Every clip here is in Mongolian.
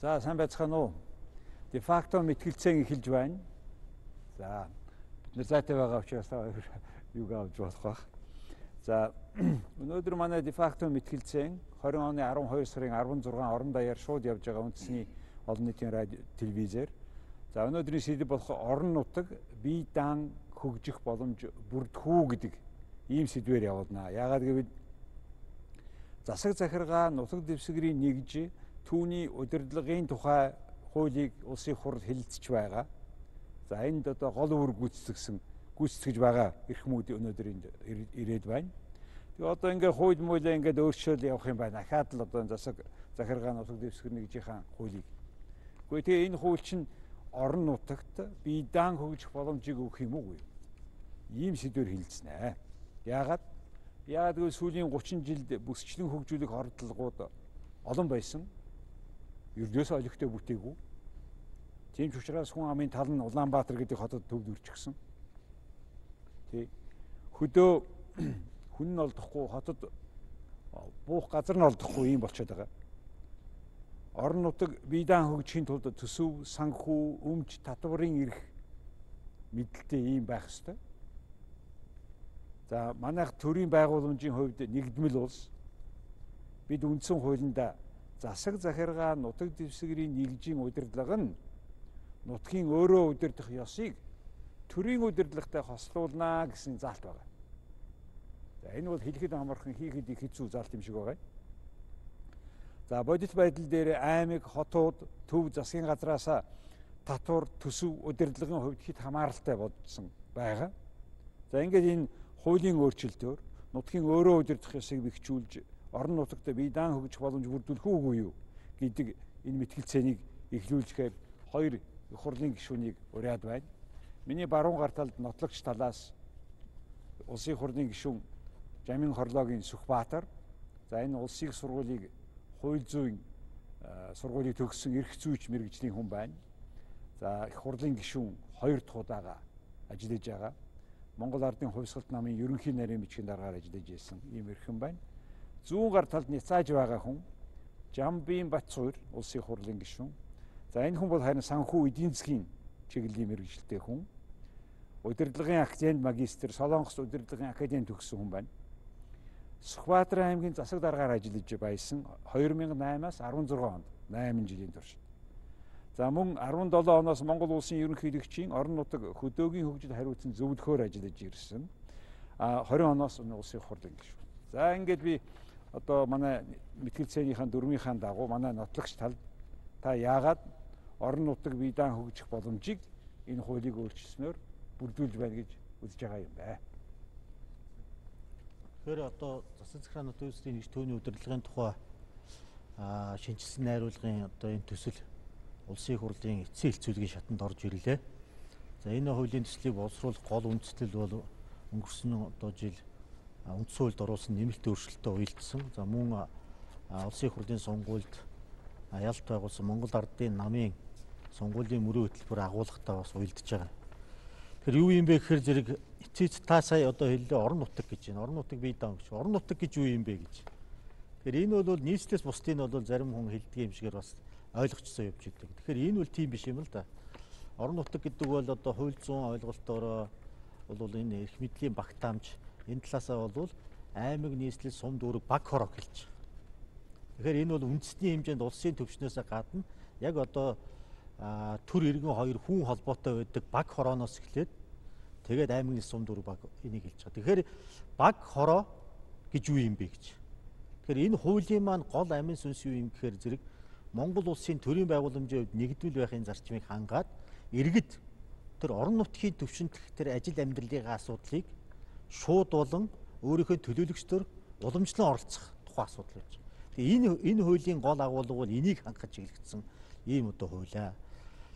За сайн байцгаана уу? Дефакто мэтгэлцэн эхэлж байна. За бид нар зайтай байгаа учраас юуг авч болох байх. За өнөөдөр манай дефакто мэтгэлцэн 20 оны 12 сарын 16 орон даяар шууд явж байгаа үндэсний олон нийтийн радио телевизээр. За өнөөдрийн сэдв болох орон нутаг бие даан хөгжих боломж бүрдэх үү гэдэг ийм сэдвээр явуулнаа. Яагаад гэвэл засаг захиргаа нутаг дэвсгэрийн нэгж түүний удирдлагын тухай хуулийг улсын хурал хэлэлцэж байгаа. За энд одоо гол үр гүйцэтгэсэн гүйцэтгэж байгаа эрхмүүд өнөөдөр энд ирээд байна. Тэгээ одоо ингээ хууль муулаа ингээд өөрчлөл явах юм байна. Ахаад л одоо засаг захиргаа нутаг дэвсгэр нэгжийн хуулийг. Гэхдээ тэгээ энэ хууль чинь орон нутагт бие даан хөгжих боломжийг өгөх юм уу? Ийм сэдвэр хэлэлцэнэ. Яагаад? Яагаад гэвэл сүүлийн 30 жилд бүсчлэн хөгжүүлэх оролдлогууд олон байсан ердөөсөө олигтой бүтээгүй. Тийм ч учраас хүн амын тал нь Улаанбаатар гэдэг хотод төвд үрчихсэн. Тий. Хөдөө хүн нь олдохгүй хотод буух газар нь олдохгүй юм болчиход байгаа. Орон нутаг биедан хөгжихийн тулд төсөв, санхүү, өмч, татварын эрх мэдлэлтэй ийм байх ёстой. За манайх төрийн байгууламжийн хувьд нэгдмэл улс бид үндсэн хуулиндаа засаг захиргаа нутаг дэвсгэрийн нэгжийн удирдлага нь нутгийн өөрөө удирдах ёсыг төрийн удирдлагатай хослуулнаа гэсэн заалт байгаа. За энэ бол хэлэхэд амархан хийхэд их хэцүү заалт юм шиг байгаа. За бодит байдал дээр аймаг, хотууд, төв засгийн газраас татвар төсөв удирдлагын хувьд хэд хамааралтай бодсон байгаа. За ингээд энэ хуулийн өөрчлөлтөөр нутгийн өөрөө удирдах ёсыг бэхжүүлж орон нутагт бие даан хөгжих боломж бүрдүүлэх үгүй юу гэдэг энэ мэтгэлцээнийг эхлүүлэхээр хоёр их хурлын гишүүнийг уриад байна. Миний баруун гар талд нотлогч талаас улсын хурлын гишүүн Жамин Хорлогийн Сүхбаатар за энэ улсын сургуулийг хууль зүйн сургуулийг төгссөн эрх зүйч мэрэгжлийн хүн байна. За их хурлын гишүүн хоёр дахь удаага ажиллаж байгаа. Монгол Ардын хувьсгалт намын ерөнхий нарийн бичгийн дараагаар ажиллаж ирсэн ийм эрхэм байна зүүн гар талд няцааж байгаа хүн Жамбын Батцуур улсын хурлын гишүүн. За энэ хүн бол харин санхүү эдийн засгийн чиглэлийн мэрэгжилтэй хүн. Удирдлагын академид магистр, Солонгос удирдлагын академид төгссөн хүн байна. Сүхбаатар аймгийн засаг даргаар ажиллаж байсан 2008-аас 16 онд 8 жилийн турш. За мөн 17 оноос Монгол улсын ерөнхийлөгчийн орон нутаг хөдөөгийн хөгжил хариуцсан зөвлөхөөр ажиллаж ирсэн. А 20 оноос улсын хурлын гишүүн. За ингээд би одоо манай мэтгэлцээнийхэн дөрмийнхаа дагуу манай нотлогч талд та яагаад орон нутаг биедан хөгжих боломжийг энэ хуулийг өөрчилснөөр бүрдүүлж байна гэж үзэж байгаа юм байна. Тэгэхээр одоо засаг захиргааны төслийн нэгж төвний удирдлагын тухай аа шинжилсэн найруулгын одоо энэ төсөл улсын хурлын эцсийн хэлцүүлгийн шатанд орж ирлээ. За энэ хуулийн төслийг боловсруулах гол үндэслэл бол өнгөрсөн одоо жил үндсэн хуульд оруулсан нэмэлт өөрчлөлтөд уялдсан. За мөн улсын хурлын сонгуульд ялт байгуулсан Монгол Ардын намын сонгуулийн мөрөө хөтөлбөр агуулгатай бас уялдж байгаа. Тэгэхээр юу юм бэ гэхээр зэрэг эцэц та сая одоо хэллээ орон нутаг гэж байна. Орон нутаг бие даан гэж. Орон нутаг гэж юу юм бэ гэж. Тэгэхээр энэ бол нийслэлээс бусдыг нь бол зарим хүн хэлдэг юм шигээр бас ойлгочсон явж идэг. Тэгэхээр энэ бол тийм биш юм л да. Орон нутаг гэдэг бол одоо хууль зүйн ойлголтоор бол энэ эрх мэдлийн багтаамж энэ талаасаа бол аймаг нийслэл сум дүүрэг баг хорог хэлж. Тэгэхээр энэ бол үндэсний хэмжээнд улсын төвчнөөс гадна яг одоо төр иргэн хоёр хүн холбоотой байдаг баг хорооноос эхлээд тэгээд аймаг нийслэл сум дүүрэг баг энийг хэлж байгаа. Тэгэхээр баг хороо гэж юу юм бэ гэж. Тэгэхээр энэ хуулийн маань гол амин сүнс юу юм гэхээр зэрэг Монгол улсын төрийн байгууламжийн хувьд нэгдвэл байхын зарчмыг хангаад иргэд тэр орон нутгийн төвшөнд тэр ажил амьдралын асуудлыг шууд болон өөрийнхөө төлөөлөгчдөр уламжлан оролцох тухай асуудал байж байгаа. Тэгээ энэ энэ хуулийн гол агуулга бол энийг хангах чиглэгдсэн ийм одоо хуулиа.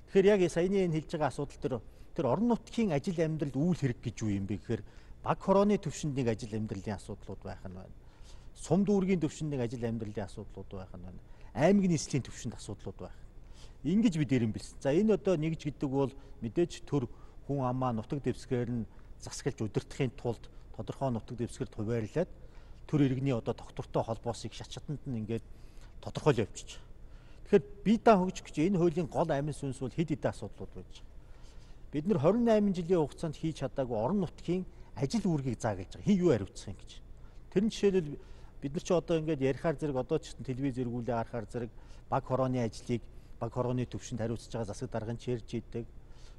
Тэгэхээр яг саяны энэ хэлж байгаа асуудал төр тэр орон нутгийн ажил амьдралд үйл хэрэг гэж юу юм бэ гэхээр баг хорооны төвшөнд нэг ажил амьдралын асуудлууд байх нь байна. Сум дүүргийн төвшөнд нэг ажил амьдралын асуудлууд байх нь байна. Аймаг нийслэлийн төвшөнд асуудлууд байх. Ингиж бид эрэм билсэн. За энэ одоо нэгж гэдэг бол мэдээж төр хүн амаа нутаг дэвсгэр нь засаглаж удирдахын тулд тодорхой нутаг дэвсгэрт хуваарлаад төр иргэний одоо доктортой холбоосыг шат шатанд нь ингээд тодорхойл явчих. Тэгэхээр бие даан хөгжих гэж энэ хуулийн гол амин сүнс бол хэд хэдэн асуудлууд байж байгаа. Бид нэр 28 жилийн хугацаанд хийж чадаагүй орон нутгийн ажил үүргийг заагалж байгаа. Хин юу хариуцах юм гэж. Тэр нь жишээлбэл бид нар чи одоо ингээд ярихаар зэрэг одоо ч телевиз эргүүлээ харахаар зэрэг баг хорооны ажлыг баг хорооны төвшөнд хариуцж байгаа засаг даргын ч ярьж идэг.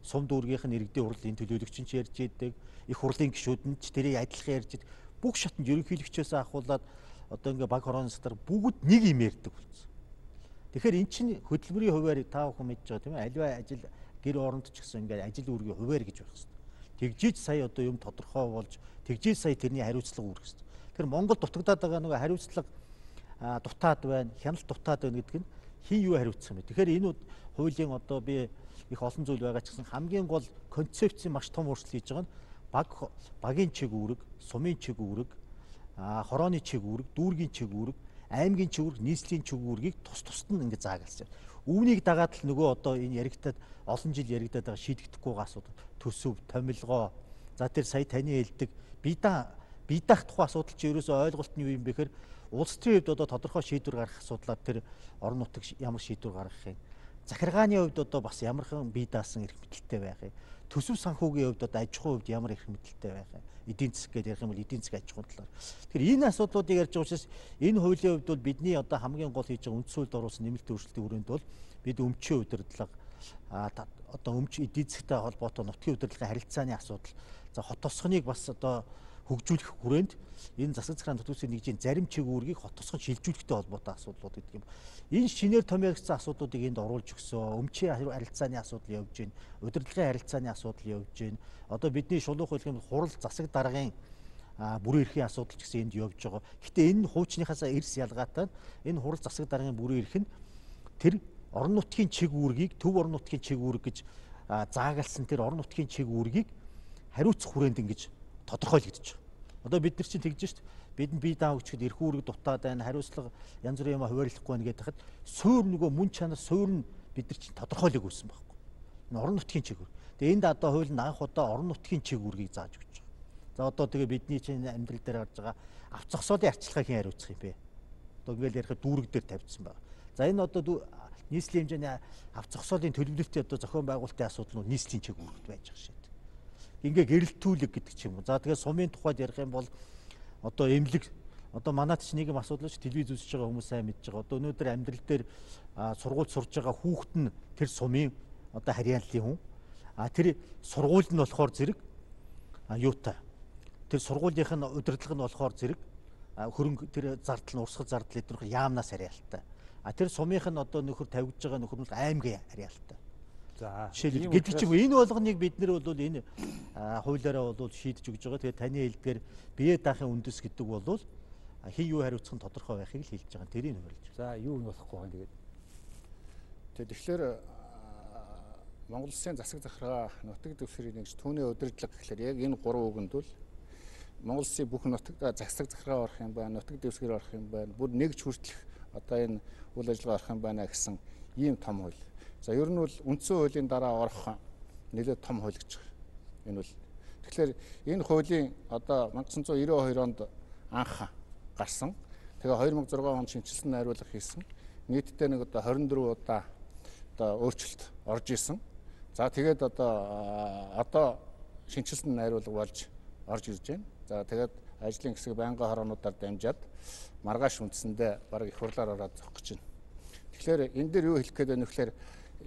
Сум дүүргийнх нь иргэдийн хурлын төлөөлөгч нь ч ярьж идэг. Их хурлын гишүүд нь ч тэрийг адилхан ярьж идэг. Бүх шатнд ерөнхийлөгчөөс ахуулаад одоо ингээд баг хорооны сатар бүгд нэг юм ярьдаг болсон. Тэгэхээр эн чинь хөдөлмөрийн хуваар та бүхэн мэдж байгаа тийм ээ. Аливаа ажил гэр оронд ч гэсэн ингээд ажил үүргийн хуваар гэж байх хэрэгтэй. Тэгжиж сая одоо юм тодорхой болж тэгжиж сая тэрний хариуцлага үүрэх хэрэгтэй. Тэгэхээр Монгол дутагдаад байгаа нөгөө хариуцлага дутаад байна, хяналт дутаад байна гэдэг нь хин юу хариуцсан бэ? Тэгэхээр энэ хуулийн одоо би их олон зүйл байгаа ч гэсэн хамгийн гол концепцийн маш том өөрчлөлт хийж байгаа нь баг багийн чиг үүрэг, сумын чиг үүрэг, хорооны чиг үүрэг, дүүргийн чиг үүрэг, аймгийн чиг үүрэг, нийслэлийн чиг үүргийг тус тусад нь ингэ заагалж байна. Үүнийг дагаад л нөгөө одоо энэ яригдаад олон жил яригдаад байгаа шийдэгдэхгүй байгаа асуудал төсөв, томилгоо за тэр сая таны хэлдэг бидаа бидаах тухай асуудал чи ерөөсөө ойлголт нь юу юм бэхээр улс төрийн хувьд одоо тодорхой шийдвэр гаргах асуудлаар тэр орон нутаг ямар шийдвэр гаргах юм. Захиргааны хувьд одоо бас ямархан бие даасан эрх мэдэлтэй байх юм. Төсөв санхүүгийн хувьд одоо аж ахуйн хувьд ямар эрх мэдэлтэй байх юм. Эдийн засаг гэдэг ярих юм бол эдийн засаг аж ахуйн талаар. Тэгэхээр энэ асуудлуудыг ярьж байгаа учраас энэ хуулийн хувьд бол бидний одоо хамгийн гол хийж байгаа үндсүүлд оруулсан нэмэлт өөрчлөлтийн хүрээнд бол бид өмчийн удирдлага одоо өмч эдийн засгтай холбоотой нутгийн удирдлагын харилцааны асуудал за хот тосгоныг бас одоо хөгжүүлэх хүрээнд энэ засаг захиргааны төтөсийн нэгжийн зарим чиг үүргийг хот тосгон шилжүүлэхтэй холбоотой асуудлууд гэдэг юм. Энэ шинээр томьёогдсон асуудлуудыг энд оруулж өгсөн. Өмчийн харилцааны асуудал явж байна. Удирдлагын харилцааны асуудал явж байна. Одоо бидний шулуух юм хурал засаг даргын бүрэн эрхийн асуудал ч гэсэн энд явж байгаа. Гэтэ энэ хуучныхаасаа эрс ялгаатай энэ хурал засаг даргын бүрэн эрх нь тэр орон нутгийн чиг үүргийг төв орон нутгийн чиг үүрэг гэж заагалсан тэр орон нутгийн чиг үүргийг хариуцах хүрээнд ингэж тодорхойлогдож байгаа. Одоо бид нар чинь тэгж шít бидэнд бие даав өчгөд эрх үүрэг дутаад байна, хариуцлага янз бүрийн юм хуваарлахгүй байна гэдэг хад суур нөгөө мөн чанар суур нь бид нар чинь тодорхойлог үүсэн байхгүй. Энэ орон нутгийн чиг үүрэг. Тэгээ энд одоо хууль нь анх удаа орон нутгийн чиг үүргийг зааж өгч байгаа. За одоо тэгээ бидний чинь амьдрал дээр гарч байгаа авц зогсоолын арчилгааг хэн хариуцах юм бэ? Одоо ингээл ярих дүүрэг дээр тавьчихсан байна. За энэ одоо нийслэлийн хэмжээний авц зогсоолын төлөвлөлтийн одоо зохион байгуулалтын асуудал нь нийслэлийн чиг үүрэгт байж байгаа шээ ингээ гэрэлтүүлэг гэдэг ч юм уу. За тэгээ сумын тухайд ярих юм бол одоо эмнэлэг одоо манайд ч нэг юм асуудал ш телевиз үзэж байгаа хүмүүс сайн мэдж байгаа. Одоо өнөөдөр амьдрал дээр сургууль сурж байгаа хүүхэд нь тэр сумын одоо харьяаллын хүн. А тэр сургууль нь болохоор зэрэг юутай. Тэр сургуулийнх нь удирдлага нь болохоор зэрэг хөрөнгө тэр зардал нь урсгал зардал эднэрх яамнаас харьяалтай. А тэр сумынх нь одоо нөхөр тавьж байгаа нөхөр нь аймгийн харьяалтай. За жишээл гэдэг чинь энэ болгоныг бид нэр бол энэ хуулиараа бол шийдэж өгж байгаа. Тэгээд таны хэлдгээр бие даахын үндэс гэдэг бол хин юу хариуцах нь тодорхой байхыг л хэлж байгаа. Тэрийг хөрөлж. За юу нь болохгүй байгаа тэгээд. Тэгээд тэгэхээр Монгол Улсын засаг захиргаа нутаг дэвсгэрийн нэгж түүний удирдлага гэхэлэр яг энэ гурван үгэнд бол Монгол Улсын бүх нутаг засаг захиргаа орох юм байна, нутаг дэвсгэр орох юм байна. Бүр нэгж хүртэлх одоо энэ үйл ажиллагаа орох юм байна гэсэн ийм том хууль. За ер нь бол үндсэн хуулийн дараа орох нэлээд том хууль гэж. Энэ бол тэгэхээр энэ хуулийн одоо 1992 онд анх гарсан. Тэгээ 2006 онд шинжилсэн найруулга хийсэн. Нийтдээ нэг одоо 24 удаа одоо өөрчлөлт орж исэн. За тэгээд одоо одоо шинжилсэн найруулга болж орж ирж байна. За тэгээд ажлын хэсэг байнгын хороонуудаар дамжаад маргааш үндсэндээ баг их хурлаар ороод зогсож байна. Тэгэхээр энэ дээр юу хэлэх гээд байна вэ гэхээр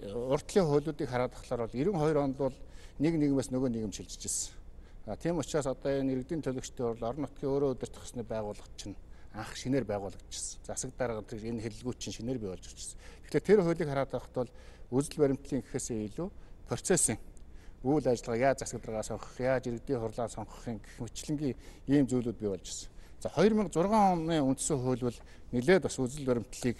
уртлын хуулиудыг хараад тахлаар бол 92 онд бол нэг нийгмээс нөгөө нийгэм шилжиж ирсэн. А тийм учраас одоо энэ иргэдийн төлөгчдийн урал орон нутгийн өөрөө удирдах хэсний байгууллага чинь анх шинээр байгуулагдчихсан. Засаг дарга энэ хэллэгүүд чинь шинээр бий болж ирчихсэн. Тэгэхээр тэр хуулийг хараад байхад бол үзэл баримтлалын гэхээсээ илүү процессын үйл ажиллагаа яаж засаг даргаа сонгох, яаж иргэдийн хурлаа сонгохын гэх мэтлэнгийн ийм зүйлүүд бий болж ирсэн. За 2006 оны үндсэн хууль бол нэлээд бас үзэл баримтлалыг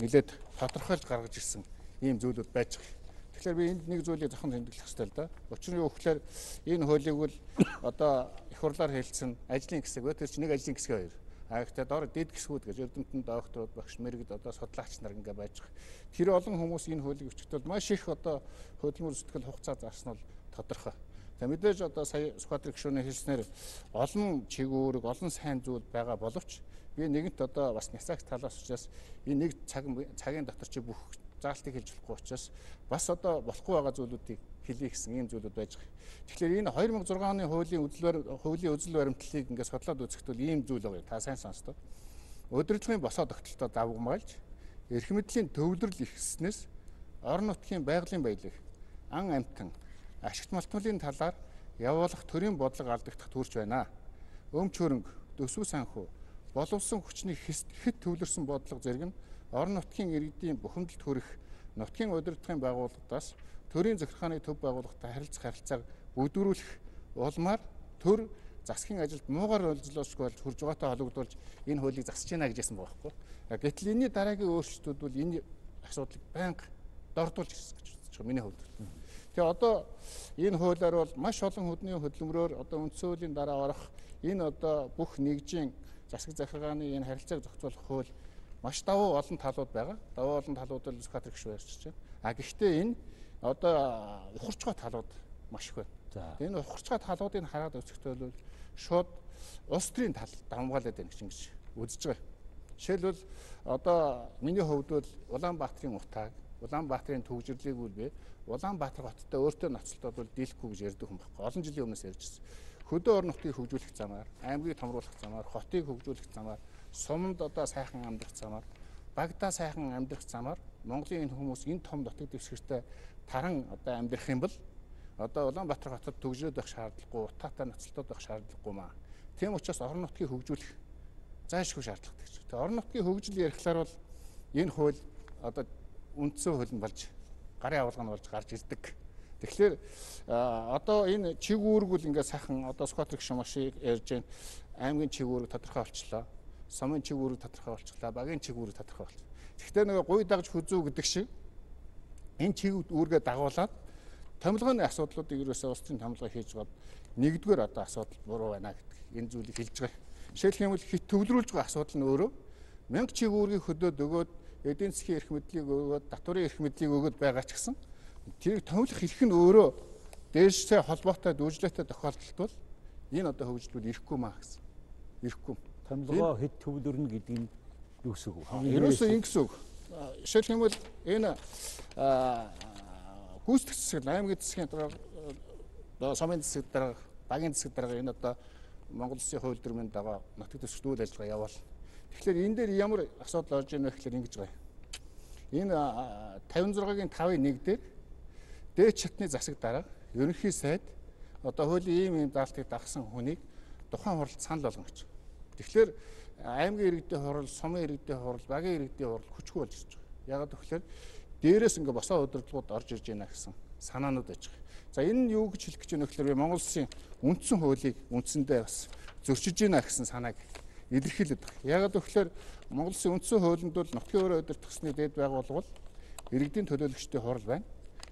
нэлээд тодорхойлж гаргаж ирсэн ийм зүйлүүд байж байгаа. Тэгэхээр би энд нэг зүйлийг зохон тэмдэглэх хэрэгтэй л да. Учир нь юу гэхээр энэ хуулийг бол одоо их хурлаар хэлсэн ажлын хэсэг бо тэр чинь нэг ажлын хэсэг хоёр. А гэхдээ дор дэд гисгүүд гэж эрдэмтэн докторууд багш мэрэгд одоо судлаач нар ингээ байж байгаа. Тэр олон хүмүүс энэ хуулийг өчтөл маш их одоо хөдөлмөр зүтгэл хугацаа зарсан бол тодорхой. За мэдээж одоо сая Сүхбаатар гишүүний хэлснээр олон чигүүрэг, олон сайн зүйл байгаа боловч би нэгэнт одоо бас няцаагч талаас учраас энэ нэг цаг цагийн дотор чи бүх заалтыг хэлж болохгүй учраас бас одоо болохгүй байгаа зүйлүүдийг хэлье гэсэн ийм зүйлүүд байж байгаа. Тэгэхээр энэ 2006 оны хуулийн үдлээр хуулийн үзэл баримтлалыг ингээд судлаад үзэхэд бол ийм зүйл байгаа. Та сайн сонстоо. Удирдлагын босоо тогтолтоо давгамгаалж эрх мэдлийн төвлөрөл ихснээс орон нутгийн байгалийн баялаг ан амтан ашигт малтмалын талаар явуулах төрийн бодлого алдагдах төрж байна. Өмч хөрөнгө, төсөв санхүү, боловсон хүчний хэд төвлөрсөн бодлого зэрэг нь орон нутгийн иргэдийн бухимдалд хүрэх нутгийн удирдлагын байгууллагаас төрийн захиргааны төв байгууллагатай харилцах харилцааг бүдүүрүүлэх улмаар төр засгийн ажилд муугар олзлоосгүй болж хурж байгаатай холбогдуулж энэ хуулийг засаж байна гэжсэн байгаа байхгүй. Гэтэл энэний дараагийн өөрчлөлтүүд бол энэ асуудлыг байнга дордуулж ирсэн гэж үзэж байгаа миний хувьд. Тэгээ одоо энэ хуулиар бол маш олон хөдний хөдөлмөрөөр одоо үндсэн хуулийн дараа орох энэ одоо бүх нэгжийн засаг захиргааны энэ харилцааг зохицуулах хууль маш давуу олон талууд байгаа. Давуу олон талууд бол Скватер гişүү ярьж байна. А гэхдээ энэ одоо ухарчгаа талууд маш их байна. За энэ ухарчгаа талуудыг хараад үзэхдээ бол шууд улс төрийн тал давмгаалаад байна гэж ингэж үзэж байгаа. Жишээлбэл одоо миний хувьд бол Улаанбаатарын утааг, Улаанбаатарын төвжирлийг үлбэ Улаанбаатар хоттой өөртөө ноцолтод бол дийлэхгүй гэж ярьдаг юм байна. Олон жилийн өмнөөс ярьжсэн. Хөдөө орон нутгийг хөгжүүлэх замаар, аймгийг томруулах замаар, хотыг хөгжүүлэх замаар, суманд одоо сайхан амьдрах замаар, багтаа сайхан амьдрах замаар Монголын энэ хүмүүс энэ том нутаг дэвсгэртэй таран одоо амьдрах юм бол одоо Улаанбаатар хотод төгжрөөд байх шаардлагагүй, утаатай ноцолтод байх шаардлагагүй маа. Тийм учраас орон нутгийг хөгжүүлэх заашгүй шаардлагатай гэж. Тэгээ орон нутгийн хөгжил ярихлаар бол энэ хууль одоо үндсэн хууль нь болж гарын авалга нь болж гарч ирдэг. Тэгэхээр одоо энэ чиг үүрэг бол ингээд сайхан одоо скватрик шумашиг ярьж. Аймгийн чиг үүрэг тодорхой болчлоо. Сумын чиг үүрэг тодорхой болчлоо. Багийн чиг үүрэг тодорхой болчлоо. Гэхдээ нөгөө гуй дагж хүзүү гэдэг шиг энэ чиг үүргээ дагуулад томилгооны асуудлуудыг ерөөсөө улс төрийн томилгоо хийж гоод нэгдүгээр одоо асуудал буруу байна гэдэг энэ зүйлийг хэлж байгаа. Жишээлх юм бол хит төвлөрүүлж байгаа асуудал нь өөрөө мянга чиг үүргийг хөдөөд өгөөд эдийн засгийн эрх мэдлийг өгөөд татварын эрх мэдлийг өгөөд байгаа ч гэсэн тэрийг томилох эрх нь өөрөө дээштэй холбоотой дүүжлээтэй тохиолдолд бол энэ одоо хөгжлүүд ирэхгүй маа гэсэн. Ирэхгүй. Томилгоо хэд төвлөрнө гэдэг нь юу гэсэн үг вэ? Ерөөсөө ингэ гэсэн үг. Жишээлх юм бол энэ гүйцэтгэх засаг аймгийн засгийн дараа сумын засаг дараа багийн засаг дараа энэ одоо Монгол Улсын хууль дүрмийн дагуу нутаг төсөлт үйл ажиллагаа явуул. Тэгэхээр энэ дээр ямар асуудал орж ийнэ гэхээр ингэж байгаа. Энэ 56-гийн 5-ын 1 дээр дээд чатны засаг дараа ерөнхий сайд одоо хуулийн ийм ийм даалтыг дагсан хүнийг тухайн хуралд санал болгоно гэж. Тэгэхээр аймгийн иргэдийн хурал, сумын иргэдийн хурал, багийн иргэдийн хурал хүчгүй болж ирж байгаа. Ягаад гэвэл дээрээс ингээ босоо удирдлагууд орж ирж байна гэсэн санаанууд байж байгаа. За энэ нь юу гэж хэлэх гэж байна гэхээр Монгол Улсын үндсэн хуулийг үндсэндээ бас зөрчиж байна гэсэн санааг илэрхийлээд байгаа. Ягаад гэвэл Монгол Улсын үндсэн хуулинд бол нутгийн өөрөө удирдахсны дэд байгууллага бол иргэдийн төлөөлөгчдийн хурал байна.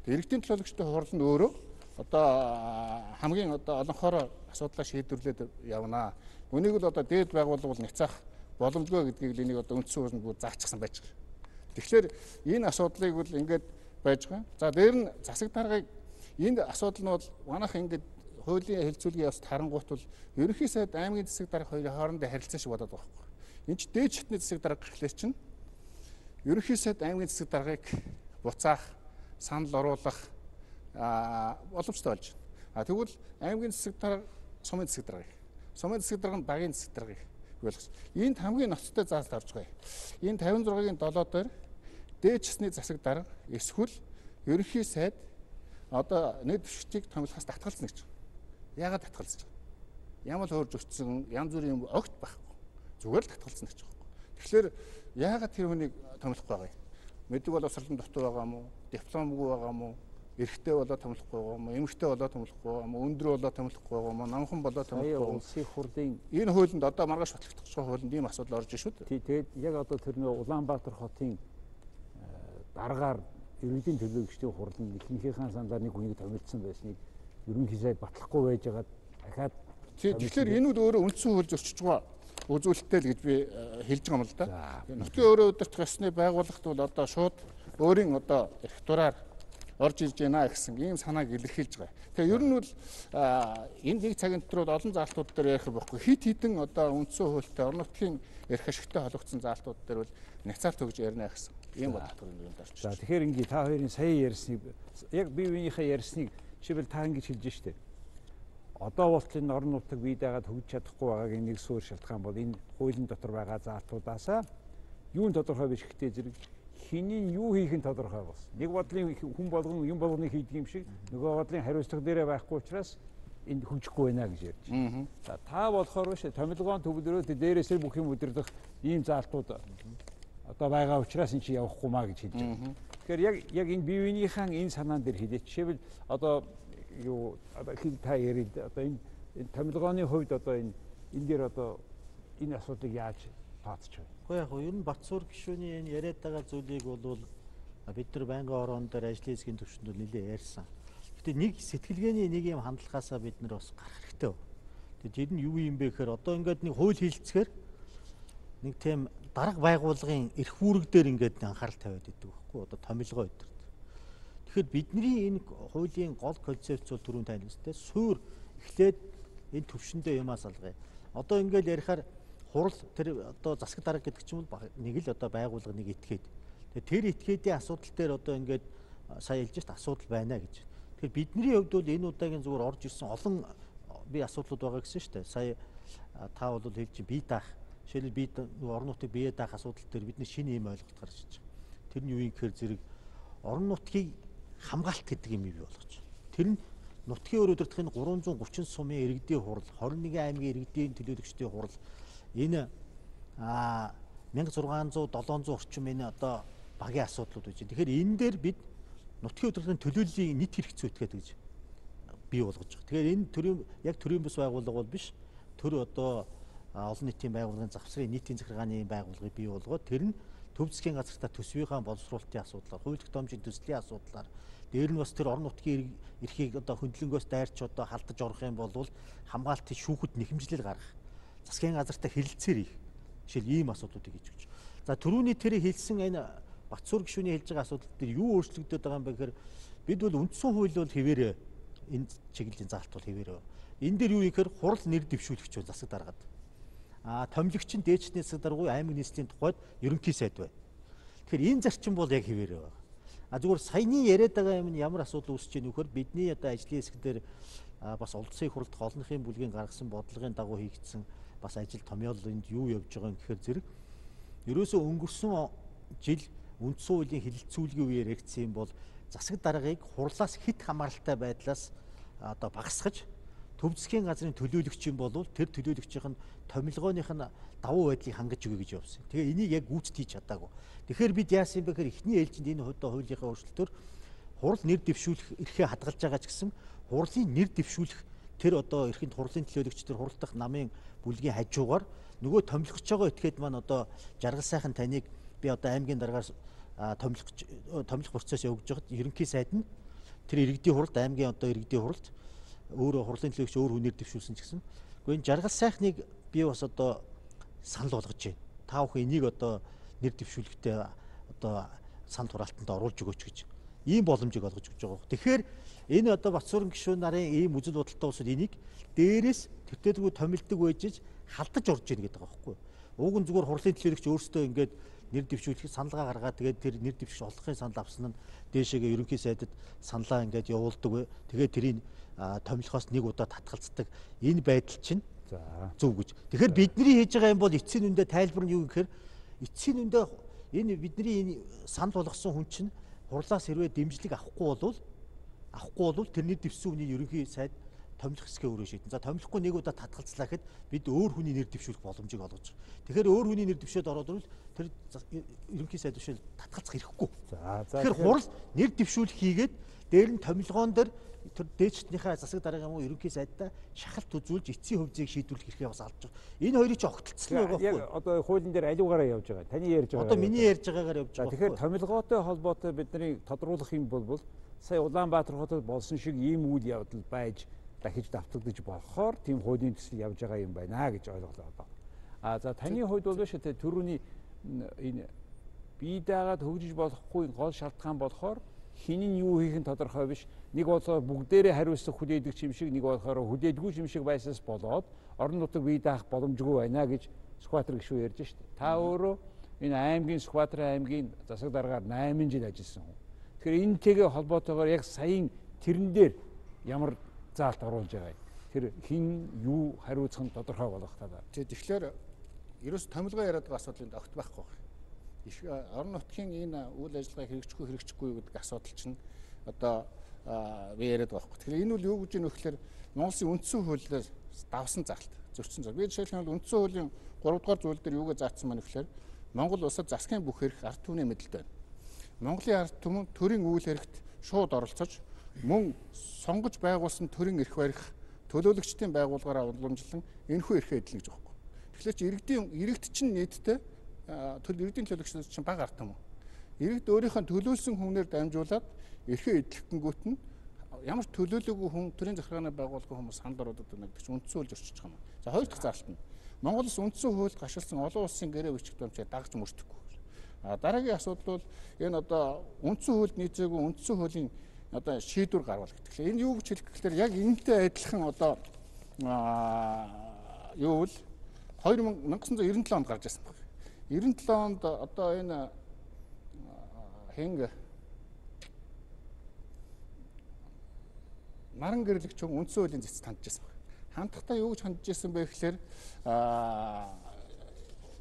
Иргэдийн төлөөлөгчдийн хурал нь өөрөө одоо хамгийн одоо олонхороо асуудлаа шийдвэрлээд явнаа. Үнийг л одоо дээд байгууллага няцаах боломжгүй гэдгийг л энийг одоо үндсэн хуулинд бүр заачсан байж байгаа. Тэгэхээр энэ асуудлыг бол ингээд байж байгаа. За дээр нь засаг даргаыг энд асуудал нь бол манайх ингээд хуулийн хэлцүүлгийн яс харангуут бол ерөнхий сайд аймгийн засаг дарга хоёрын хоорондын харилцаа шиг бодоод байгаа байхгүй. Энд ч дээд шатны засаг дарга гэхлээр чинь ерөнхий сайд аймгийн засаг даргаыг буцаах, санал оруулах боломжтой болж байна. А тэгвэл аймгийн засаг дарга сумын засаг даргаыг сумын засаг дарга нь багийн засаг даргаыг ойлгож. Энд хамгийн ноцтой заалт орж байгаа. Энэ 56-гийн 7 дээр часны засаг дарга эсвэл ерөнхий сайд одоо нэг төвчгийг томилхоос татгалзна гэж. Яагаад татгалзаж байгаа? Ямар хөөрж өчсөн янз бүрийн огт байхгүй. Зүгээр л татгалзна гэж байгаа. Тэгэхээр яагаад тэр хүнийг томилохгүй байгаа юм? Мэддэг бол осрлон дотор байгаа юм уу? Дипломгүй байгаа юм уу? Эрэгтэй болоо томлохгүй байгаа юм эмэгтэй болоо томлохгүй байгаа юм өндөр болоо томлохгүй байгаа юм намхан болоо томлохгүй байгаа улсын хурлын. Энэ хуулинд одоо маргааш батлагдах хуулинд ийм асуудал орж шүү дээ. Тэгээд яг одоо тэр нөө Улаанбаатар хотын э, дараагаар иргэдийн төлөөлөгчдийн хурал нь ихэнхийнхээ саналаар нэг хүнийг томилсон байсныг ерөнхийдөө батлахгүй байж байгаад дахиад тэгэхээр энэ үл өөрөө үндсэн хууль зөрчиж байгаа үзүүлэлттэй л гэж би э, хэлж байгаа юм л да. Нутгийн өөрөө удирдах ёсны байгууллагт бол одоо шууд өөрийн одоо эрх дураар орж ирж байна гэсэн ийм санааг илэрхийлж байгаа. Тэгээ ер нь бол энэ нэг цагийн дотор олон заалтууд дээр ярих байхгүй хит хитэн одоо үндсэн хуультай орон нутгийн эрх ашигтай холбогдсон заалтууд дээр бол няцаар төгж ярина гэсэн ийм бодлого юм даарч. За тэгэхээр ингээ та хоёрын сая ярьсныг яг бие биенийхээ ярьсныг жишээл та ингэж хэлж штэ. Одоо болтол энэ орон нутаг бий дагаад хөгжиж чадахгүй байгаагийн нэг суурь шалтгаан бол энэ хуулийн дотор байгаа заалтуудаасаа юун тодорхой биш гэхдээ зэрэг хинийн юу хийх нь тодорхой болсон. Нэг бодлын хүн болгон юм болгоныг хийдэг юм шиг нөгөө бодлын хариуцлага дээрээ байхгүй учраас энд хөгжихгүй байна гэж ярьж байна. За та болохоор биш томилгоон төвлөрөө дээрээсээ бүх юм өдөрлөх ийм заалтууд одоо байгаа учраас эн чи явахгүй маа гэж хэлж байна. Тэгэхээр яг яг энэ бие биенийхэн энэ санаан дээр хэлээ. Жишээлбэл одоо юу одоо хэл та ярил одоо энэ томилгооны хувьд одоо энэ энэ дээр одоо энэ асуудлыг яаж таацч байна? Гэхдээ яг ер нь Батсуур гишүүний энэ яриад байгаа зүйлийг бол бид нар байнгын орон дээр ажлын хэсгийн төвшөнд нэлээ ярьсан. Гэтэ нэг сэтгэлгээний нэг юм хандлагаасаа бид нар бас гарах хэрэгтэй. Тэр нь юу юм бэ гэхээр одоо ингээд нэг хууль хийлцгээр нэг тийм дарга байгууллагын эрх үүрэг дээр ингээд анхаарал тавиад идэв байхгүй одоо томилгоо өдөрт. Тэгэхээр бидний энэ хуулийн гол концепц бол түрүүн танилцтай суур эхлээд энэ төвшөндөө юмас алгая. Одоо ингээд ярихаар хурал тэр одоо засаг дарга гэдэг чинь бол нэг л одоо байгууллага нэг этгээд. Тэр этгээдийн асуудал дээр одоо ингээд сая хэлж шít асуудал байна гэж. Тэгэхээр бидний хувьд бол энэ удаагийн зүгээр орж ирсэн олон би асуудлууд байгаа гэсэн дээ. Сая та бол хэлж бие даах жишээлбэл би орон нутгийг бие даах асуудал дээр бидний шинэ юм ойлголт гарч ирж байгаа. Тэр нь юу юм гэхээр зэрэг орон нутгийг хамгаалт гэдэг юм бий болгож. Тэр нь нутгийн өөр өдөртөх нь 330 сумын иргэдийн хурал, 21 аймгийн иргэдийн төлөөлөгчдийн хурал энэ а 1600 700 орчим энэ одоо багийн асуудлууд үүж. Тэгэхээр энэ дээр бид нутгийн удирдлагын төлөөллийн нийт хэрэгцүүтгээд гэж бий болгож байгаа. Тэгэхээр энэ төрийн яг төрийн бас байгууллага бол биш. Төр одоо олон нийтийн байгууллагын завсрын нийтийн захиргааны байгууллагыг бий болгоод тэр нь төв засгийн газартаа төсвийнхаа боловсруулалтын асуудлаар, хууль тогтоомжийн төслийн асуудлаар дээр нь бас тэр орон нутгийн эрхийг одоо хөндлөнгөөс дайрч одоо халдаж орох юм бол хамгаалтын шүүхэд нэхэмжлэл гаргах. Засгийн газартаа хэлэлцээр их. Жишээл ийм асуудлуудыг хийж өгч. За түрүүний тэр хэлсэн энэ Батсуур гишүүний хэлж байгаа асуудал дээр юу өөрчлөгдөд байгаа юм бэ гэхээр бид бол үндсэн хууль бол хэвээрээ энэ чиглэлийн заалт бол хэвээрээ. Энэ дээр юу ихээр хурал нэр дэвшүүлэгч бол засаг даргаад. А томилогчин дээчний засаг даргуу аймаг нийслэлийн тухайд ерөнхий сайд байна. Тэгэхээр энэ зарчим бол яг хэвээрээ байна. А зүгээр саяны яриад байгаа юм нь ямар асуудал үүсэж байна вөхөр бидний одоо ажлын хэсэг дээр бас улсын хурлд олонхын бүлгийн гаргасан бодлогын дагуу хийгдсэн бас ажил томьёол энд юу явж байгаа юм гэхээр зэрэг ерөөсөө өнгөрсөн жил үндсэн хуулийн хилэлцүүлгийн үеэр юм бол засаг даргаыг хурлаас хит хамааралтай байдлаас одоо багасгаж төв засгийн газрын төлөөлөгч юм бол тэр төлөөлөгчийн томилгооных нь давуу байдлыг хангаж өгье гэж явсан. Тэгээ энийг яг гүйцэд хийж чадаагүй. Тэгэхээр бид яасан бэ гэхээр эхний ээлжинд энэ хөдөө хуулийнхаа өөрчлөлтөөр хурал нэр дэвшүүлэх эрхээ хадгалж байгаа ч гэсэн хурлын нэр дэвшүүлэх тэр одоо эрхэнд хурлын төлөөлөгч тэр хурал дахь намын бүлгийн хажуугаар нөгөө томилгож байгаа этгээд маань одоо жаргал сайхан таныг би одоо аймгийн дараагаар томилох томилох процесс явуулж байхад ерөнхий сайд нь тэр иргэдийн хуралд аймгийн одоо иргэдийн хуралд өөрөө хурлын төлөөгч өөр хүнээр дэвшүүлсэн ч гэсэн үгүй энэ жаргал сайхныг би бас одоо санал болгож байна. Та бүхэн энийг одоо нэр дэвшүүлэхдээ одоо сан тураалтанд оруулж өгөөч гэж ийм боломжийг олгож өгч байгаа. Тэгэхээр энэ одоо Батсуурин гишүүн нарын ийм үзэл бодолтой усуд энийг дээрээс төвтэйдгүү томилдог байжж халдаж орж ийн гэдэг байгаа байхгүй. Уг нь зүгээр хурлын төлөөлөгч өөрсдөө ингээд нэр дэвшүүлэх саналгаа гаргаад тэгээд тэр нэр дэвших олохын санал авсан нь дээшээгээ ерөнхий сайдад саналаа ингээд явуулдаг. Тэгээд тэрийг томилхоос нэг удаа татгалцдаг. Энэ байдал чинь за зөв гэж. Тэгэхээр бидний хийж байгаа юм бол эцсийн үндэ тайлбар нь юу гэхээр эцсийн үндэ энэ бидний энэ санал болгосон хүн чинь хурлаас хэрвээ дэмжлэг авахгүй болвол авахгүй болвол тэрний дэвсэн үний ерөнхий сайд томилох хэсгээ өөрөө шийдэн. За томилохгүй нэг удаа татгалцлаа гэхэд бид өөр хүний нэр дэвшүүлэх боломжийг олгож байгаа. Тэгэхээр өөр хүний нэр дэвшээд ороод ирвэл тэр ерөнхий сайд бишэл татгалцах хэрэггүй. За за тэгэхээр хурал нэр дэвшүүлэх хийгээд дээр нь томилгоон дээр тэр дээчднийхээ засаг дараагийн юм уу ерөнхий сайдаа шахалт үзүүлж эцсийн хөвзийг шийдвэрлэх хэрэгээ бас алж байгаа. Энэ хоёрыг чи огтлцсан байгаа байхгүй юу? Одоо хуулийн дээр аливаараа явж байгаа. Таны ярьж байгаа. Одоо миний ярьж байгаагаар явж байгаа. Тэгэхээр томилгоотой холбоотой бидний тодруулах юм бол сая Улаанбаатар хотод болсон шиг ийм үйл явдал байж дахиж давтагдаж болохоор тийм хуулийн төсөл явж байгаа юм байна гэж ойлголоо одоо. А за таны хувьд бол биш тэ төрөний энэ бие даагаад хөгжиж болохгүй гол шалтгаан болохоор хинэн юу хийх нь тодорхой биш. Нэг болоо бүгдээрээ хариуцлага хүлээдэг юм шиг, нэг болохоор хүлээдгүй юм шиг байсаас болоод орон нутаг бие даах боломжгүй байна гэж Скватер гişүү ярьж штэ. Та өөрөө энэ аймгийн Сүхбаатар аймгийн засаг даргаар 8 жил ажилласан хүн. Тэгэхээр энэтэйгээ холбоотойгоор яг саяын тэрэн дээр ямар заалт оруулж байгаа юм. Тэр хин юу хариуцах нь тодорхой болох талаа. Тэгээ тэгэхээр ерөөс томилгоо яриад байгаа асуудлыг огт байхгүй байна. Их орон нутгийн энэ үйл ажиллагаа хэрэгжихгүй хэрэгжихгүй гэдэг асуудал чинь одоо би яриад байгаа байхгүй. Тэгэхээр энэ үл юу гэж юм нөхлөөр Монголын үндсэн хуулиар давсан заалт зөрчсөн зал. Би жишээлбэл үндсэн хуулийн 3 дугаар зүйл дээр юугээ заасан маань гэхээр Монгол улсад засгийн бүх эрх ард түмний мэдлэлд байна. Монголын ард түмэн төрийн үйл хэрэгт шууд оролцож мөн сонгож байгуулсан төрийн эрх барих төлөөлөгчдийн байгууллагаараа уламжлан энэхүү эрхээ эдлэн гэж байгаа юм. Тэгэхээр чи иргэдийн иргэд чинь нийтдээ төл иргэдийн төлөөлөгчд чинь бага ард түмэн. Иргэд өөрийнхөө төлөөлсөн хүмүүнээр дамжуулаад эрхээ эдлэхгүйт нь ямар төлөөлөөгүй хүн төрийн захиргааны байгууллагын хүмүүс санал ороод байна гэдэг чинь үндсэн хууль байгаа юм. За хоёр дахь зарлалт нь Монгол улс үндсэн хуульд гашилсан олон улсын гэрээ бичиг баримтыг дагж мөрдөхгүй. А дараагийн асуудал бол энэ одоо үндсэн хуульд нийцээгүй үндсэн хуулийн одоо шийдвэр гарвал гэдэг. Энэ юу гэж хэлэх гэхээр яг энэтэй адилхан одоо юу вэ? 1997 онд гарч ирсэн баг. 97 онд одоо энэ хинг наран гэрлэгч хүн үндсэн хуулийн зэц тандж байсан баг. Хандахтаа юу гэж хандж ирсэн бэ гэхээр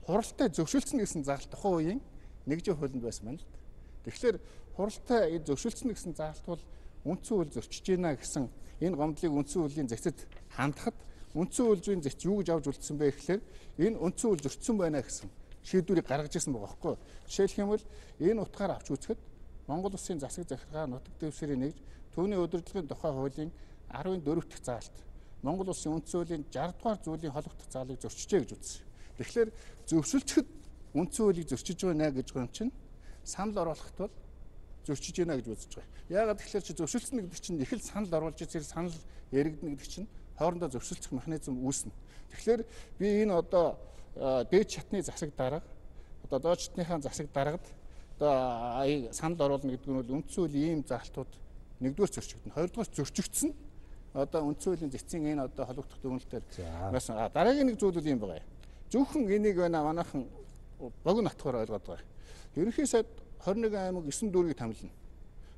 хуралтай зөвшөлдсөн гэсэн заалт тухайн үеийн нэгжийн хуулинд байсан байна л да. Тэгэхээр хуралтай зөвшөлдсөн гэсэн заалт бол үндсэн хууль зөрчиж байна гэсэн энэ гомдлыг үндсэн хуулийн зэцэд хандахад үндсэн хуулийн зэц юу гэж авч үлдсэн бэ гэхээр энэ үндсэн хууль зөрчсөн байна гэсэн шийдвэрийг гаргаж ирсэн байгаа байхгүй. Жишээлх юм бол энэ утгаар авч үзэхэд Монгол Улсын засаг захиргаа нутаг дэвсгэрийн нэгж түүний удирдлагын тухай хуулийн 14 дахь заалт Монгол Улсын үндсэн хуулийн 60 дугаар зүйлийн холбогдох заалыг зөрчижээ гэж үзсэн. Тэгэхээр зөвшөлдөхөд үндсэн хуулийг зөрчиж байна гэж юм чинь санал оруулахт бол зөрчиж байна гэж үзэж байгаа. Яагаад тэгэхээр чи зөвшөлдсөн гэдэг чинь их л санал оруулж ирсэн санал яригдана гэдэг чинь хоорондоо зөвшөлдөх механизм үүснэ. Тэгэхээр би энэ одоо дээд чатны засаг дарга одоо доод чатныхаа засаг даргад одоо санал оруулна гэдэг нь бол үндсэн хуулийн ийм заалтууд нэгдүгээр зөрчигдөн. Хоёрдугаар зөрчигдсөн одоо үндсэн хуулийн зэцсийн энэ одоо холбогдох дүгнэлтээр бас дараагийн нэг зүйл юм байгаа. Зөвхөн энийг байна манайхан богино натгаар ойлгоод байгаа. Ерөнхий сайд 21 аймаг 9 дүүргийг томилно.